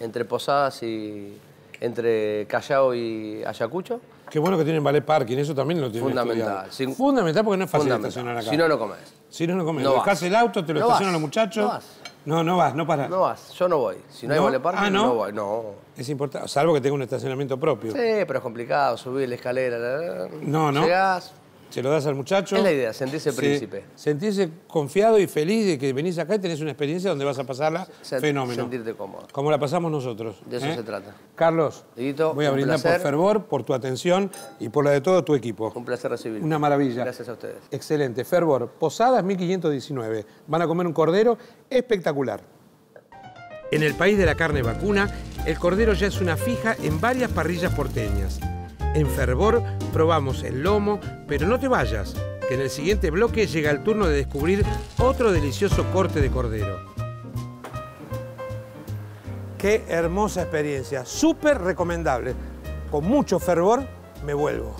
entre Posadas y... entre Callao y Ayacucho. Qué bueno que tienen ballet parking, eso también lo tienen Fundamental. Sin- Fundamental porque no es fácil estacionar acá. Si no, no comes. Si no, no comes. No Dejás vas. el auto, te lo No estacionan vas. los muchachos. No vas. No, no vas, no para. No vas, yo no voy. Si no, hay vale parking, Ah, ¿no? ¿no? voy. No. Es importante, salvo que tenga un estacionamiento propio. Sí, pero es complicado subir la escalera. No, no. Llegás. Se lo das al muchacho. Es la idea, sentirse príncipe. Sentirse confiado y feliz de que venís acá y tenés una experiencia donde vas a pasarla fenómeno. sentirte cómodo. Como la pasamos nosotros. De eso ¿eh? se trata. Carlos, voy a brindar por fervor, por tu atención y por la de todo tu equipo. Un placer recibirte. Una maravilla. Gracias a ustedes. Excelente. Fervor, Posadas 1519. Van a comer un cordero espectacular. En el país de la carne vacuna, el cordero ya es una fija en varias parrillas porteñas. En Fervor probamos el lomo, pero no te vayas, que en el siguiente bloque llega el turno de descubrir otro delicioso corte de cordero. Qué hermosa experiencia, súper recomendable. Con mucho fervor me vuelvo.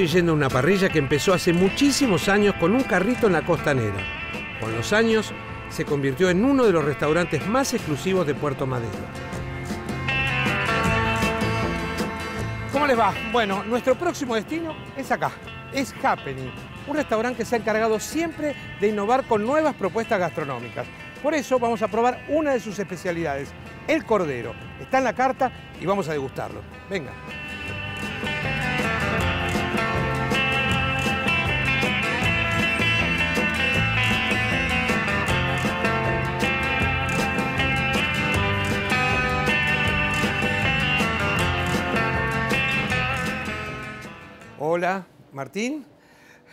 Estoy yendo a una parrilla que empezó hace muchísimos años con un carrito en la costanera. Con los años se convirtió en uno de los restaurantes más exclusivos de Puerto Madero. ¿Cómo les va? Bueno, nuestro próximo destino es acá, es Happening, un restaurante que se ha encargado siempre de innovar con nuevas propuestas gastronómicas. Por eso vamos a probar una de sus especialidades, el cordero. Está en la carta y vamos a degustarlo. Venga. Hola, Martín.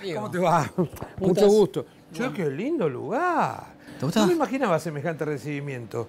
Diego. ¿Cómo te va? Mucho estás? gusto. Che, qué lindo lugar. ¿Te gusta? No me imaginaba semejante recibimiento.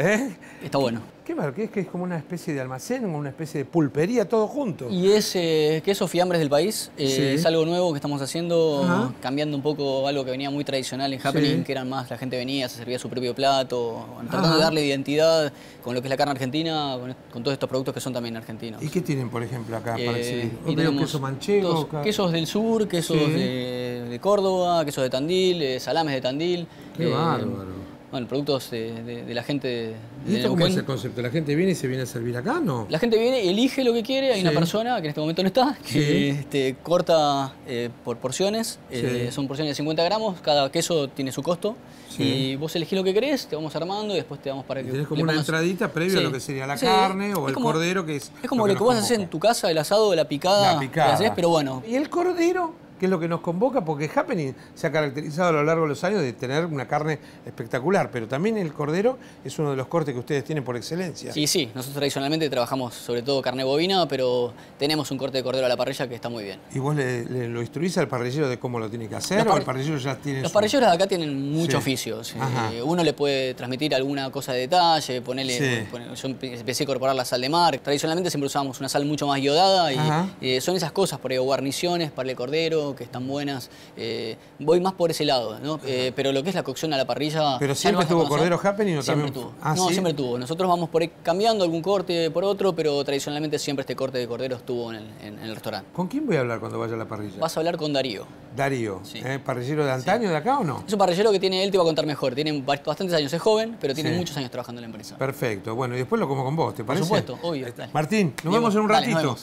¿Eh? Está bueno. ¿Qué? ¿Qué es que es como una especie de almacén, una especie de pulpería, todo junto? Y es eh, queso fiambres del país. eh, Sí. Es algo nuevo que estamos haciendo, Ajá. cambiando un poco algo que venía muy tradicional en Happening, Sí. que eran más, la gente venía, se servía su propio plato, bueno, tratando de darle identidad con lo que es la carne argentina, con, con todos estos productos que son también argentinos. ¿Y qué tienen, por ejemplo, acá para Eh, exhibir? queso manchego. todos acá. quesos del sur, quesos Sí. de, de Córdoba, quesos de Tandil, salames de Tandil. Qué bárbaro. Bueno, productos de, de- de la gente de, ¿Y esto cómo es el concepto? ¿La gente viene y se viene a servir acá, no? La gente viene y elige lo que quiere. Hay Sí. una persona que en este momento no está, que Sí. este, corta eh, por porciones. eh, son porciones de 50 gramos. Cada queso tiene su costo. Y vos elegís lo que querés, te vamos armando y después te vamos para que. tenés como una pongas- entradita previo a lo que sería la carne o el como- cordero, que es. Es como lo que, vos haces en tu casa, el asado, la picada. La picada. que haces, pero bueno. ¿Y el cordero? Que es lo que nos convoca? Porque Happening se ha caracterizado a lo largo de los años de tener una carne espectacular, pero también el cordero es uno de los cortes que ustedes tienen por excelencia. Sí, sí, nosotros tradicionalmente trabajamos sobre todo carne bovina, pero tenemos un corte de cordero a la parrilla que está muy bien. ¿Y vos le, le- lo instruís al parrillero de cómo lo tiene que hacer o el parrillero ya tiene Los su- parrilleros de acá tienen mucho Sí. oficio. sí. Ajá. Eh, Uno le puede transmitir alguna cosa de detalle, ponerle. Sí. poner- yo empe- empecé a incorporar la sal de mar. Tradicionalmente siempre usábamos una sal mucho más iodada y eh, son esas cosas, por ahí, guarniciones para el cordero que están buenas. Eh, voy más por ese lado, ¿no? Eh, pero lo que es la cocción a la parrilla. ¿Pero siempre tuvo cordero happening o Siempre también- tuvo. Ah, no, ¿sí? siempre tuvo. Nosotros vamos por ahí cambiando algún corte por otro, pero tradicionalmente siempre este corte de cordero estuvo en el, en- en el restaurante. ¿Con quién voy a hablar cuando vaya a la parrilla? Vas a hablar con Darío. Darío, Sí. ¿eh? ¿parrillero de antaño de acá o no? Es un parrillero que tiene, él te va a contar mejor, tiene bast- bastantes años, es joven, pero tiene muchos años trabajando en la empresa. Perfecto, bueno, y después lo como con vos, ¿te parece? supuesto, obvio. Martín, nos Diego, vemos en un ratito.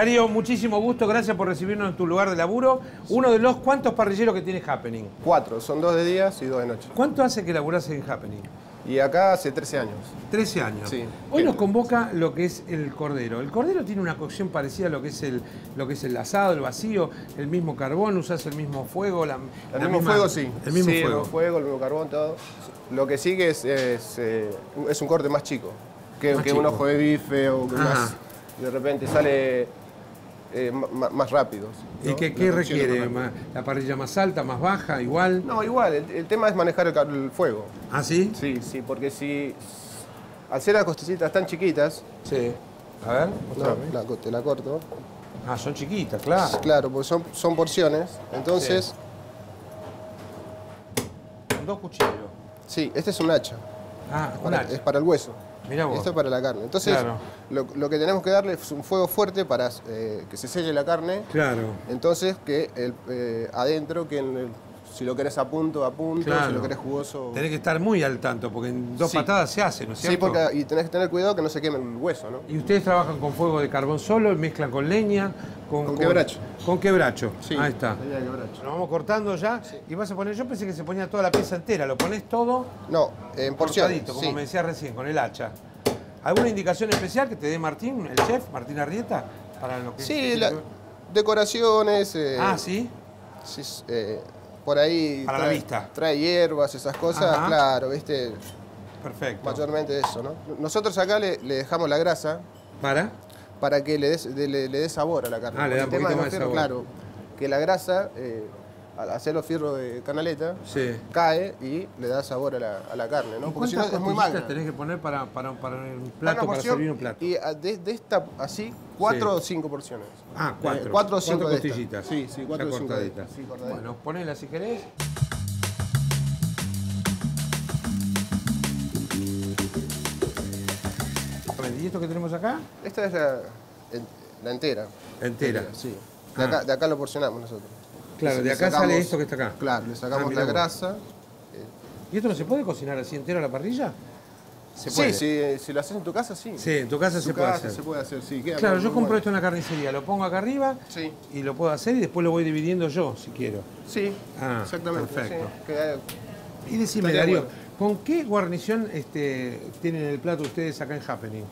Darío, muchísimo gusto, gracias por recibirnos en tu lugar de laburo. Uno de los cuantos parrilleros que tiene Happening. Cuatro, son dos de días y dos de noche. ¿Cuánto hace que laburás en Happening? Y acá hace 13 años. 13 años. Sí. Hoy nos convoca lo que es el cordero. El cordero tiene una cocción parecida a lo que es el, lo que es el asado, el vacío, el mismo carbón, usás el mismo fuego, la, El la mismo misma- fuego, sí. El mismo Sí, fuego. el mismo fuego, el mismo carbón, todo. Lo que sigue es, es, eh, es un corte más chico. Que, Más que chico. un ojo de bife o que más. De repente sale eh, más rápidos. ¿Y qué, requiere? más ¿La parrilla más alta, más baja, igual? No, igual, el, el tema es manejar el, fuego. ¿Ah, sí? Sí, sí, porque si. Al ser las costillitas tan chiquitas, Sí. A ver, no, la, te la corto. Ah, son chiquitas, claro. Claro, porque son, son porciones. Entonces, Con dos cuchillos. sí, este es un hacha. Ah, un para- hacha. Es para el hueso. Mirá vos. Esto es para la carne. Entonces, Claro. lo, lo que tenemos que darle es un fuego fuerte para eh, que se selle la carne. Claro. Entonces, que el, eh, adentro, que en el- si lo querés a punto, a punto, Claro. si lo querés jugoso. Tenés que estar muy al tanto, porque en dos Sí. patadas se hace, ¿no es Sí, cierto? porque y tenés que tener cuidado que no se queme el hueso, ¿no? ¿Y ustedes trabajan con fuego de carbón solo, mezclan con leña? Con quebracho. Con quebracho. Sí, Ahí está. quebracho. Lo vamos cortando ya y vas a poner, yo pensé que se ponía toda la pieza entera, lo pones todo No, en porciones. como sí. me decía recién, con el hacha. ¿Alguna indicación especial que te dé Martín, el chef, Martín Arrieta, para lo que Sí, la- decoraciones. eh, Ah, ¿sí? sí, eh, por ahí. Para la trae, vista. Trae hierbas, esas cosas, Ajá. claro, viste. Perfecto. Mayormente eso, ¿no? Nosotros acá le, le dejamos la grasa ¿Para? para que le, de- le, le dé sabor a la carne. Ah, le da un el tema poquito más de sabor. Claro, que la grasa, eh, al hacer los fierros de canaleta, Sí. cae y le da sabor a la, a la carne, ¿no? ¿Y Porque si no cuántas es muy costillitas magra. tenés que poner para, para, para un plato, para porción, servir un plato? Y a- de, de esta, así, cuatro Sí. o cinco porciones. Ah, cuatro. Eh, cuatro o cinco Cuatro costillitas. Sí, sí, cuatro o cinco de cortaditas. Sí, cortaditas. Bueno, ponela si querés. ¿Y esto que tenemos acá? Esta es la, en- la entera. Entera. Sí. De acá, de acá lo porcionamos nosotros. Claro, de acá sacamos- sale esto que está acá. Claro, le Ah, sacamos la grasa. ¿Y esto no se puede cocinar así entero a la parrilla? Se Sí, si, si lo haces en tu casa, sí. Sí, en tu casa En se tu puede casa hacer. se puede hacer, sí. queda Claro, yo compro bueno. esto en la carnicería, lo pongo acá arriba Sí. y lo puedo hacer y después lo voy dividiendo yo, si quiero. Sí, Ah, exactamente. perfecto. sí. Queda- Y decime, Darío, bueno. ¿con qué guarnición este, tienen el plato ustedes acá en Happening?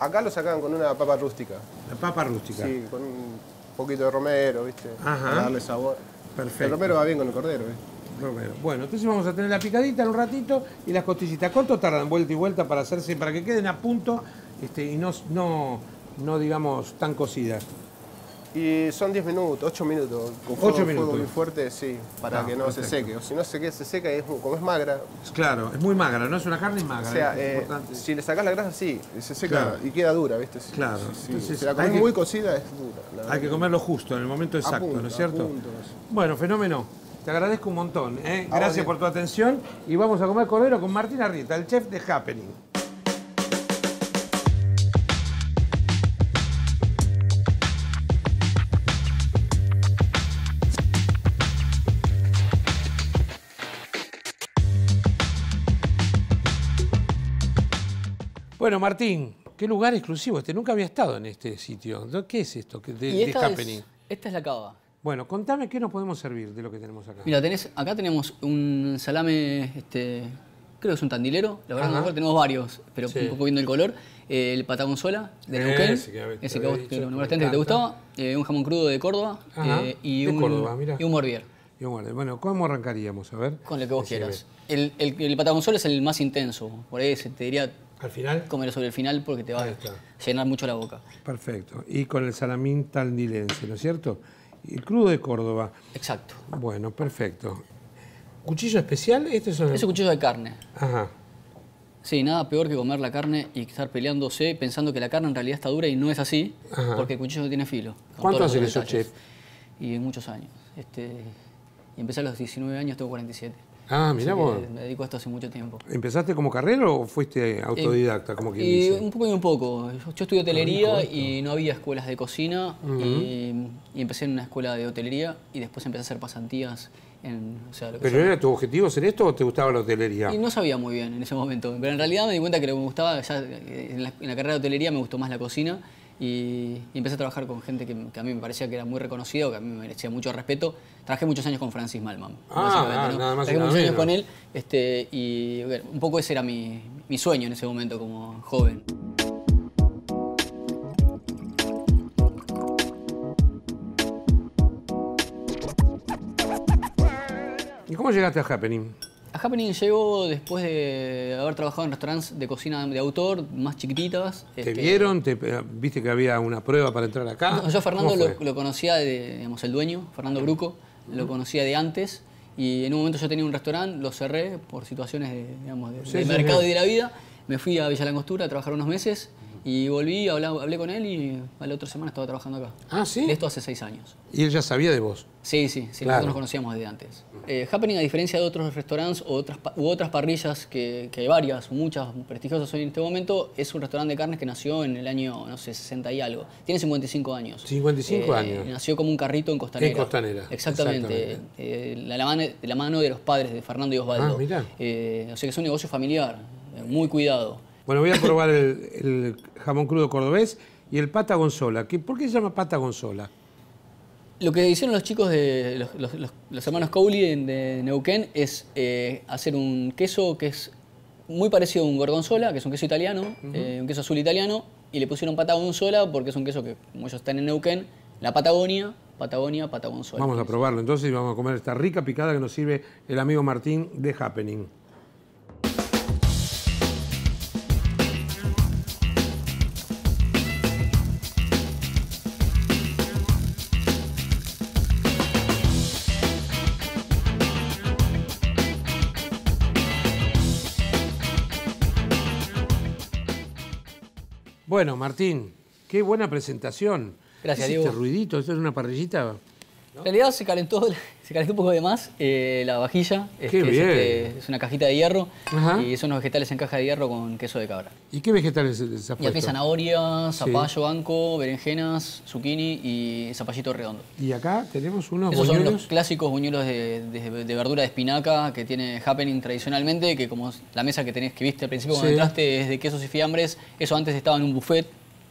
Acá lo sacan con una papa rústica. La papa rústica. Sí, con un poquito de romero, ¿viste? Ajá. Para darle sabor. Perfecto. El romero va bien con el cordero, ¿viste? Romero. Bueno, entonces vamos a tener la picadita en un ratito y las costillitas. ¿Cuánto tardan vuelta y vuelta para hacerse, para que queden a punto este, y no, no, no digamos tan cocidas? Y son 10 minutos, 8 minutos. Con Ocho fuego, minutos. fuego muy fuerte, sí, para Ah, que no perfecto. se seque. O si no se, se seca, es, como es magra. Claro, es muy magra, no es una carne es magra. O sea, eh, si le sacás la grasa, sí, se seca Claro. y queda dura, ¿viste? Si- Claro, Si, entonces si la que- muy cocida, es dura. Hay que comerlo justo, en el momento exacto, punto, ¿no es cierto? punto, sí. Bueno, fenómeno. Te agradezco un montón. ¿eh? Gracias por tu atención y vamos a comer cordero con Martín Arrieta, el chef de Happening. Bueno, Martín, qué lugar exclusivo este. Nunca había estado en este sitio. ¿Qué es esto de, Y de esta Happening? es, esta es la cava. Bueno, contame qué nos podemos servir de lo que tenemos acá. Mira, tenés, acá tenemos un salame, este, creo que es un tandilero, la verdad Ajá. no me acuerdo, tenemos varios, pero Sí. un poco viendo el color. Eh, el patagonzuela de Neuquén, Ese que ese te que vos te dicho, nombraste antes te encanta. gustaba, eh, un jamón crudo de Córdoba eh, y, de un, Córdoba, mirá. y un morbier, bueno, bueno, ¿cómo arrancaríamos? A ver. con lo que vos Decime. quieras. El, el, el patagonzuela es el más intenso, por ahí se te diría Al final. comer sobre el final porque te va a llenar mucho la boca. Perfecto. Y con el salamín tandilense, ¿no es cierto? Y el crudo de Córdoba. Exacto. Bueno, perfecto. ¿Cuchillo especial? Este es un... Es un cuchillo de carne. Ajá. Sí, nada peor que comer la carne y estar peleándose pensando que la carne en realidad está dura y no es así, Ajá. porque el cuchillo no tiene filo. ¿Cuánto hace detalles. chef? Y muchos años. Este, y empecé a los 19 años, tengo 47. Ah, que vos. Me dedico a esto hace mucho tiempo. ¿Empezaste como carrero o fuiste autodidacta, como quien Y dice? un poco y un poco. Yo, yo estudié hotelería y no había escuelas de cocina y, y empecé en una escuela de hotelería y después empecé a hacer pasantías en, o sea, lo que ¿Pero era tu objetivo ser esto o te gustaba la hotelería? Y no sabía muy bien en ese momento, pero en realidad me di cuenta que lo que me gustaba, ya eh, en la, en la carrera de hotelería me gustó más la cocina y, y empecé a trabajar con gente que, que a mí me parecía que era muy reconocida que a mí me merecía mucho respeto. Trabajé muchos años con Francis Malman. Ah, básicamente, ah, ¿no? nada más Trabajé muchos años con él este, y bueno, un poco ese era mi, mi sueño en ese momento como joven. ¿Y cómo llegaste a Happening? A Happening llego después de haber trabajado en restaurantes de cocina de autor, más chiquititas. ¿Te Este, vieron? ¿Te, ¿Viste que había una prueba para entrar acá? no, yo a Fernando ¿Cómo lo, lo conocía de, digamos, el dueño, Fernando Bruco, lo conocía de antes. Y en un momento yo tenía un restaurante, lo cerré por situaciones de, digamos, de, Sí, del sí, mercado sí. y de la vida. Me fui a Villa Langostura a trabajar unos meses y volví, hablé, hablé con él y a la otra semana estaba trabajando acá. Ah, ¿sí? De esto hace seis años. Y él ya sabía de vos. Sí, sí, sí, Claro. nosotros nos conocíamos desde antes. Eh, Happening, a diferencia de otros restaurantes o otras, u otras parrillas, que, que hay varias, muchas prestigiosas hoy en este momento, es un restaurante de carnes que nació en el año, no sé, 60 y algo. Tiene 55 años. 55 años. Nació como un carrito en Costanera. En Costanera, Exactamente. exactamente. Eh, la, la mano, de la mano de los padres de Fernando y Osvaldo. Ah, mirá. Eh, o sea que es un negocio familiar, eh, muy cuidado. Bueno, voy a probar el, el jamón crudo cordobés y el pata gonzola. ¿Qué- ¿Por qué se llama pata gonzola? Lo que hicieron los chicos de los, los- los- los hermanos Cowley de Neuquén es eh, hacer un queso que es muy parecido a un gorgonzola, que es un queso italiano, eh, un queso azul italiano, y le pusieron pata gonzola porque es un queso que, como ellos están en Neuquén, la Patagonia, Patagonia, pata gonzola. Vamos a probarlo entonces y vamos a comer esta rica picada que nos sirve el amigo Martín de Happening. Bueno, Martín, qué buena presentación. Gracias, ¿Qué es Diego. Este ruidito, esto es una parrillita. En realidad se calentó, se calentó un poco de más eh, la vajilla. es Qué que es, bien. este, es una cajita de hierro Ajá. y son unos vegetales en caja de hierro con queso de cabra. ¿Y qué vegetales se ha Y aquí puesto? zanahoria, zapallo banco, berenjenas, zucchini y zapallito redondo. Y acá tenemos unos Esos son buñuelos. los clásicos buñuelos de, de- de verdura de espinaca que tiene Happening tradicionalmente, que como la mesa que tenés que viste al principio cuando entraste es de quesos y fiambres, eso antes estaba en un buffet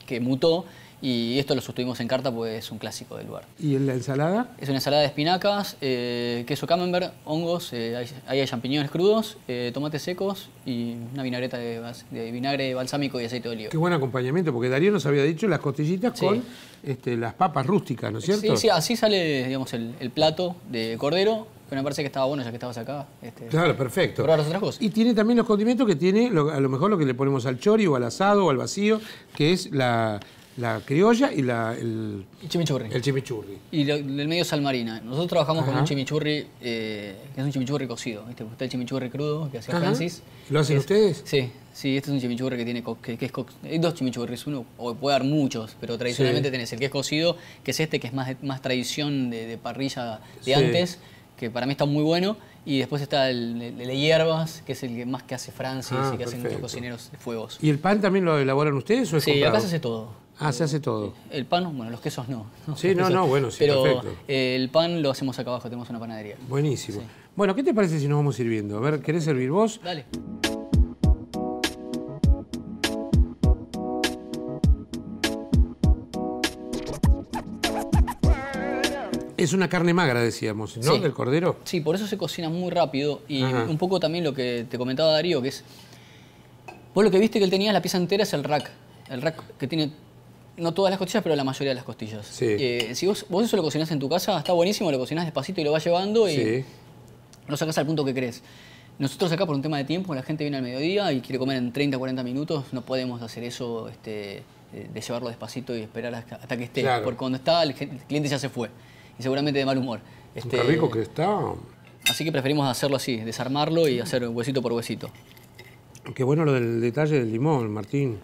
que mutó y esto lo sostuvimos en carta pues es un clásico del lugar. ¿Y en la ensalada? Es una ensalada de espinacas, eh, queso camembert, hongos, eh, hay- ahí hay champiñones crudos, eh, tomates secos y una vinagreta de, vinagre balsámico y aceite de oliva. Qué buen acompañamiento, porque Darío nos había dicho las costillitas Sí. con este, las papas rústicas, ¿no es cierto? Sí, sí, así sale digamos, el, el plato de cordero, que me parece que estaba bueno ya que estabas acá. este, Claro, perfecto. probar las otras cosas. Y tiene también los condimentos que tiene, lo- a lo mejor lo que le ponemos al chori o al asado o al vacío, que es la, la criolla y la, el, Y chimichurri. el chimichurri. Y lo- del medio sal marina. Nosotros trabajamos con un chimichurri, eh, que es un chimichurri cocido. ¿viste? Está el chimichurri crudo que hacía. Francis. ¿Lo hacen Es- ustedes? Sí, sí, este es un chimichurri que tiene que, que es hay dos chimichurris, uno, o puede haber muchos, pero tradicionalmente Sí. tenés el que es cocido, que es este que es más, más tradición de, de parrilla de Sí. antes, que para mí está muy bueno. Y después está el, el de hierbas, que es el que más que hace Francis Ah, y que hacen muchos perfecto. cocineros de fuegos. ¿Y el pan también lo elaboran ustedes o es Sí, acá comprado? se hace todo. Ah, se hace todo. El pan, bueno, los quesos no. Sí, no, quesos- no, bueno, sí, Pero perfecto. eh, el pan lo hacemos acá abajo, tenemos una panadería. Buenísimo. Bueno, ¿qué te parece si nos vamos sirviendo? A ver, ¿querés servir vos? Dale. Es una carne magra, decíamos, ¿no? Sí. Del cordero. Sí, por eso se cocina muy rápido y Ajá. un poco también lo que te comentaba Darío, que es... Vos lo que viste que él tenía, la pieza entera es el rack. El rack que tiene, no todas las costillas, pero la mayoría de las costillas. Sí. Eh, si vos, vos eso lo cocinás en tu casa, está buenísimo, lo cocinás despacito y lo vas llevando y Sí. lo sacás al punto que querés. Nosotros acá por un tema de tiempo, la gente viene al mediodía y quiere comer en 30, 40 minutos, no podemos hacer eso este, eh, de llevarlo despacito y esperar hasta, que esté, Claro. porque cuando está el, cliente ya se fue y seguramente de mal humor. Este, Qué rico que está. Así que preferimos hacerlo así, desarmarlo y hacer huesito por huesito. Qué bueno lo del detalle del limón, Martín.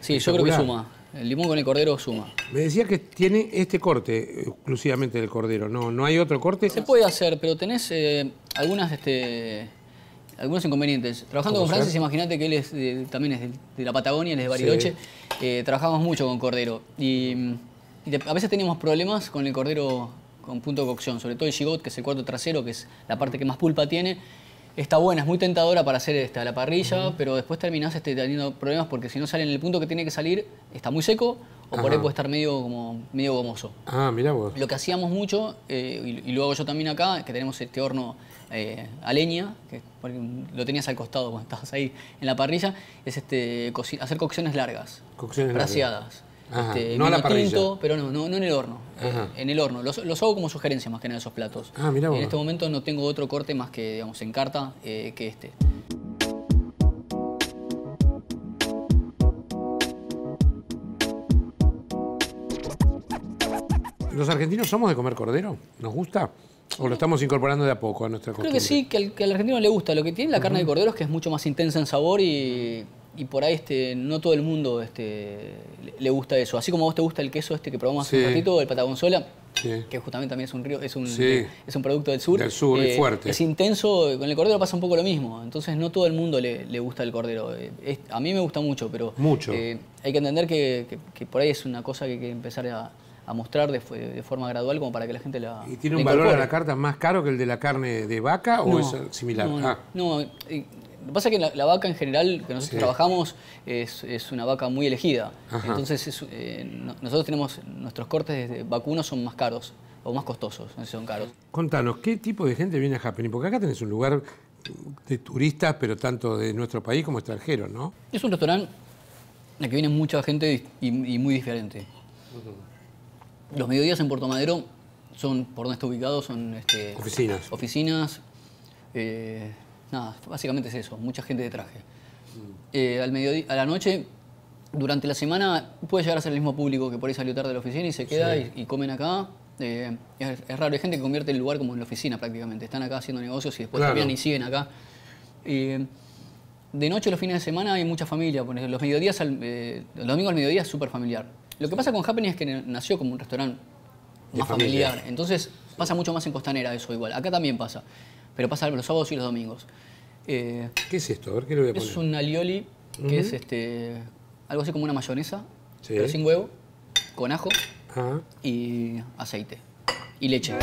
Sí, yo creo que suma. El limón con el cordero suma. Me decía que tiene este corte exclusivamente del cordero, no, no hay otro corte. Se puede hacer, pero tenés eh, algunas, este, algunos inconvenientes. Trabajando ¿Cómo con Francis, imagínate que él es de- también es de, de la Patagonia, él es de Bariloche. Eh, trabajamos mucho con cordero. Y, y a veces teníamos problemas con el cordero con punto de cocción, sobre todo el gigot, que es el cuarto trasero, que es la parte que más pulpa tiene. Está buena, es muy tentadora para hacer esta, la parrilla, pero después terminás este, teniendo problemas porque si no sale en el punto que tiene que salir, está muy seco o por ahí puede estar medio, como, medio gomoso. Ah, mira vos. Lo que hacíamos mucho, eh, y, y lo hago yo también acá, que tenemos este horno eh, a leña, que lo tenías al costado cuando estabas ahí en la parrilla, es este, hacer cocciones largas, Cocciones largas. Ajá, este, no a la parrilla. tinto, pero no, no, no en el horno. Ajá. En el horno. Los, los hago como sugerencia más que nada esos platos. Ah, mirá vos. En este momento no tengo otro corte más que, digamos, en carta eh, que este. ¿Los argentinos somos de comer cordero? ¿Nos gusta? ¿O lo estamos incorporando de a poco a nuestra Creo costumbre? que sí, que al, que al argentino le gusta. Lo que tiene la carne de cordero es que es mucho más intensa en sabor y, y por ahí este, no todo el mundo este, le, gusta eso. Así como a vos te gusta el queso este que probamos hace Sí. un ratito, el patagonzola, Sí. que justamente también es un río, es un, Sí. es un producto del sur. eh, Del sur, y fuerte. Es intenso, con el cordero pasa un poco lo mismo. Entonces no todo el mundo le, le gusta el cordero. Eh, es- a mí me gusta mucho, pero Mucho. eh, hay que entender que, que- que por ahí es una cosa que hay que empezar a, a mostrar de, de forma gradual como para que la gente la ¿Y tiene un valor a la carta más caro que el de la carne de vaca o es similar? No, Ah, no, eh, lo que pasa es que la, la vaca en general que nosotros Sí. trabajamos es, es una vaca muy elegida. Ajá. Entonces es, eh, no- nosotros tenemos, nuestros cortes de vacunos son más caros o más costosos, no son caros. Contanos, ¿qué tipo de gente viene a Happening? Porque acá tenés un lugar de turistas, pero tanto de nuestro país como extranjeros, ¿no? Es un restaurante en el que viene mucha gente y, y muy diferente. Los mediodías en Puerto Madero son, por donde está ubicado, son este, Oficinas. Oficinas. eh, nada, básicamente es eso, mucha gente de traje. Eh, al mediodía, a la noche, durante la semana, puede llegar a ser el mismo público que por ahí salió tarde de la oficina y se queda y, y comen acá. Eh, es, es raro, hay gente que convierte el lugar como en la oficina prácticamente. Están acá haciendo negocios y después Claro. cambian y siguen acá. Eh, de noche, los fines de semana, hay mucha familia. Los mediodías, al- eh, los domingos al mediodía es súper familiar. Lo que pasa con Happening es que nació como un restaurante más familia. familiar. Entonces pasa mucho más en Costanera eso igual. Acá también pasa. Pero pasa los sábados y los domingos. Eh, ¿Qué es esto? A ver, ¿qué le voy a poner? es un alioli que es este algo así como una mayonesa, Sí. pero sin huevo, con ajo Ah, y aceite. Y leche.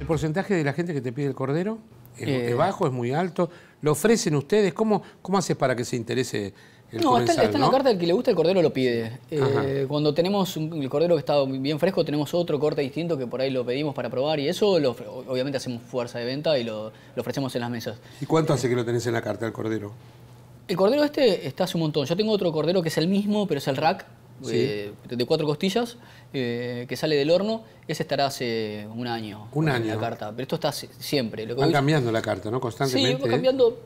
¿El porcentaje de la gente que te pide el cordero es, Eh. bajo, es muy alto? ¿Lo ofrecen ustedes? ¿Cómo, cómo haces para que se interese el No, está, en la carta el que le gusta el cordero lo pide. Eh, cuando tenemos un- el cordero que está bien fresco, tenemos otro corte distinto que por ahí lo pedimos para probar y eso lo obviamente hacemos fuerza de venta y lo, lo ofrecemos en las mesas. ¿Y cuánto hace que lo tenés en la carta, el cordero? El cordero este está hace un montón. Yo tengo otro cordero que es el mismo, pero es el rack, Sí. eh, de cuatro costillas, eh, que sale del horno. Ese estará hace un año. Un en año. La carta. Pero esto está si- siempre. Lo que Va voy- cambiando la carta, ¿no? Sí, Constantemente. va ¿eh? cambiando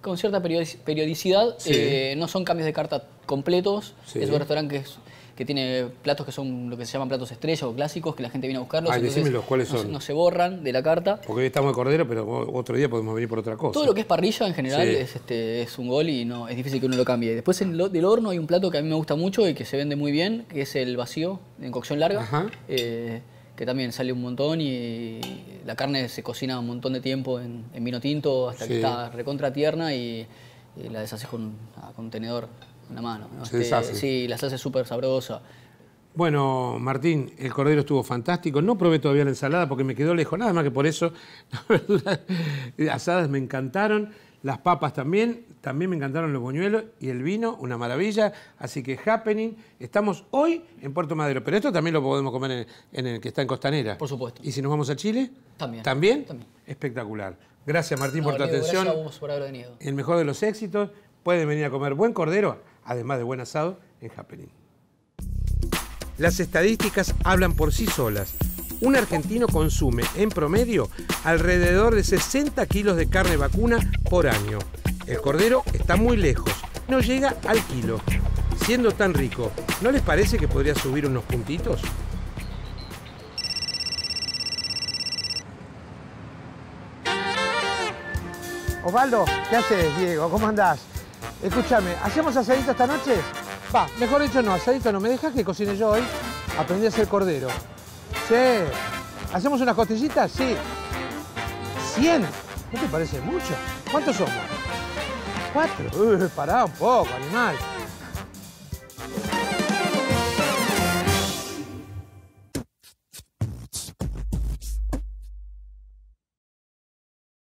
con cierta periodic- periodicidad. Sí. Eh, no son cambios de carta completos. Sí. Es un restaurante que, es- que tiene platos que son lo que se llaman platos estrella o clásicos, que la gente viene a buscarlos. Entonces decímelos, ¿cuáles no se- son? No, se borran de la carta. Porque hoy estamos de cordero, pero otro día podemos venir por otra cosa. Todo lo que es parrilla en general Sí. es, este, es un gol y no es difícil que uno lo cambie. Después en lo- del horno hay un plato que a mí me gusta mucho y que se vende muy bien, que es el vacío en cocción larga, Ajá. eh, que también sale un montón y la carne se cocina un montón de tiempo en, en vino tinto hasta que Sí. está recontra tierna y, y la deshaces con, ah, con un tenedor en la mano. ¿no? Se deshace. Sí, la salsa es súper sabrosa. Bueno, Martín, el cordero estuvo fantástico. No probé todavía la ensalada porque me quedó lejos. Nada más que por eso las asadas me encantaron. Las papas también. También me encantaron los boñuelos. Y el vino, una maravilla. Así que happening. Estamos hoy en Puerto Madero. Pero esto también lo podemos comer en, en el que está en Costanera. Por supuesto. ¿Y si nos vamos a Chile? También. ¿También? También. Espectacular. Gracias, Martín, No, por tu Leo, atención. Gracias a vos por haber venido. El mejor de los éxitos. Pueden venir a comer buen cordero, además de buen asado, en Happening. Las estadísticas hablan por sí solas. Un argentino consume en promedio alrededor de 60 kilos de carne vacuna por año. El cordero está muy lejos, no llega al kilo. Siendo tan rico, ¿no les parece que podría subir unos puntitos? Osvaldo, ¿qué haces, Diego? ¿Cómo andás? Escúchame, ¿hacemos asadito esta noche? Va, mejor dicho no, asadito no. ¿Me dejas que cocine yo hoy? Aprendí a hacer cordero. Sí. ¿Hacemos unas costillitas? Sí. ¿100? ¿No te parece mucho? ¿Cuántos somos? ¿Cuatro? Uy, pará un poco, animal.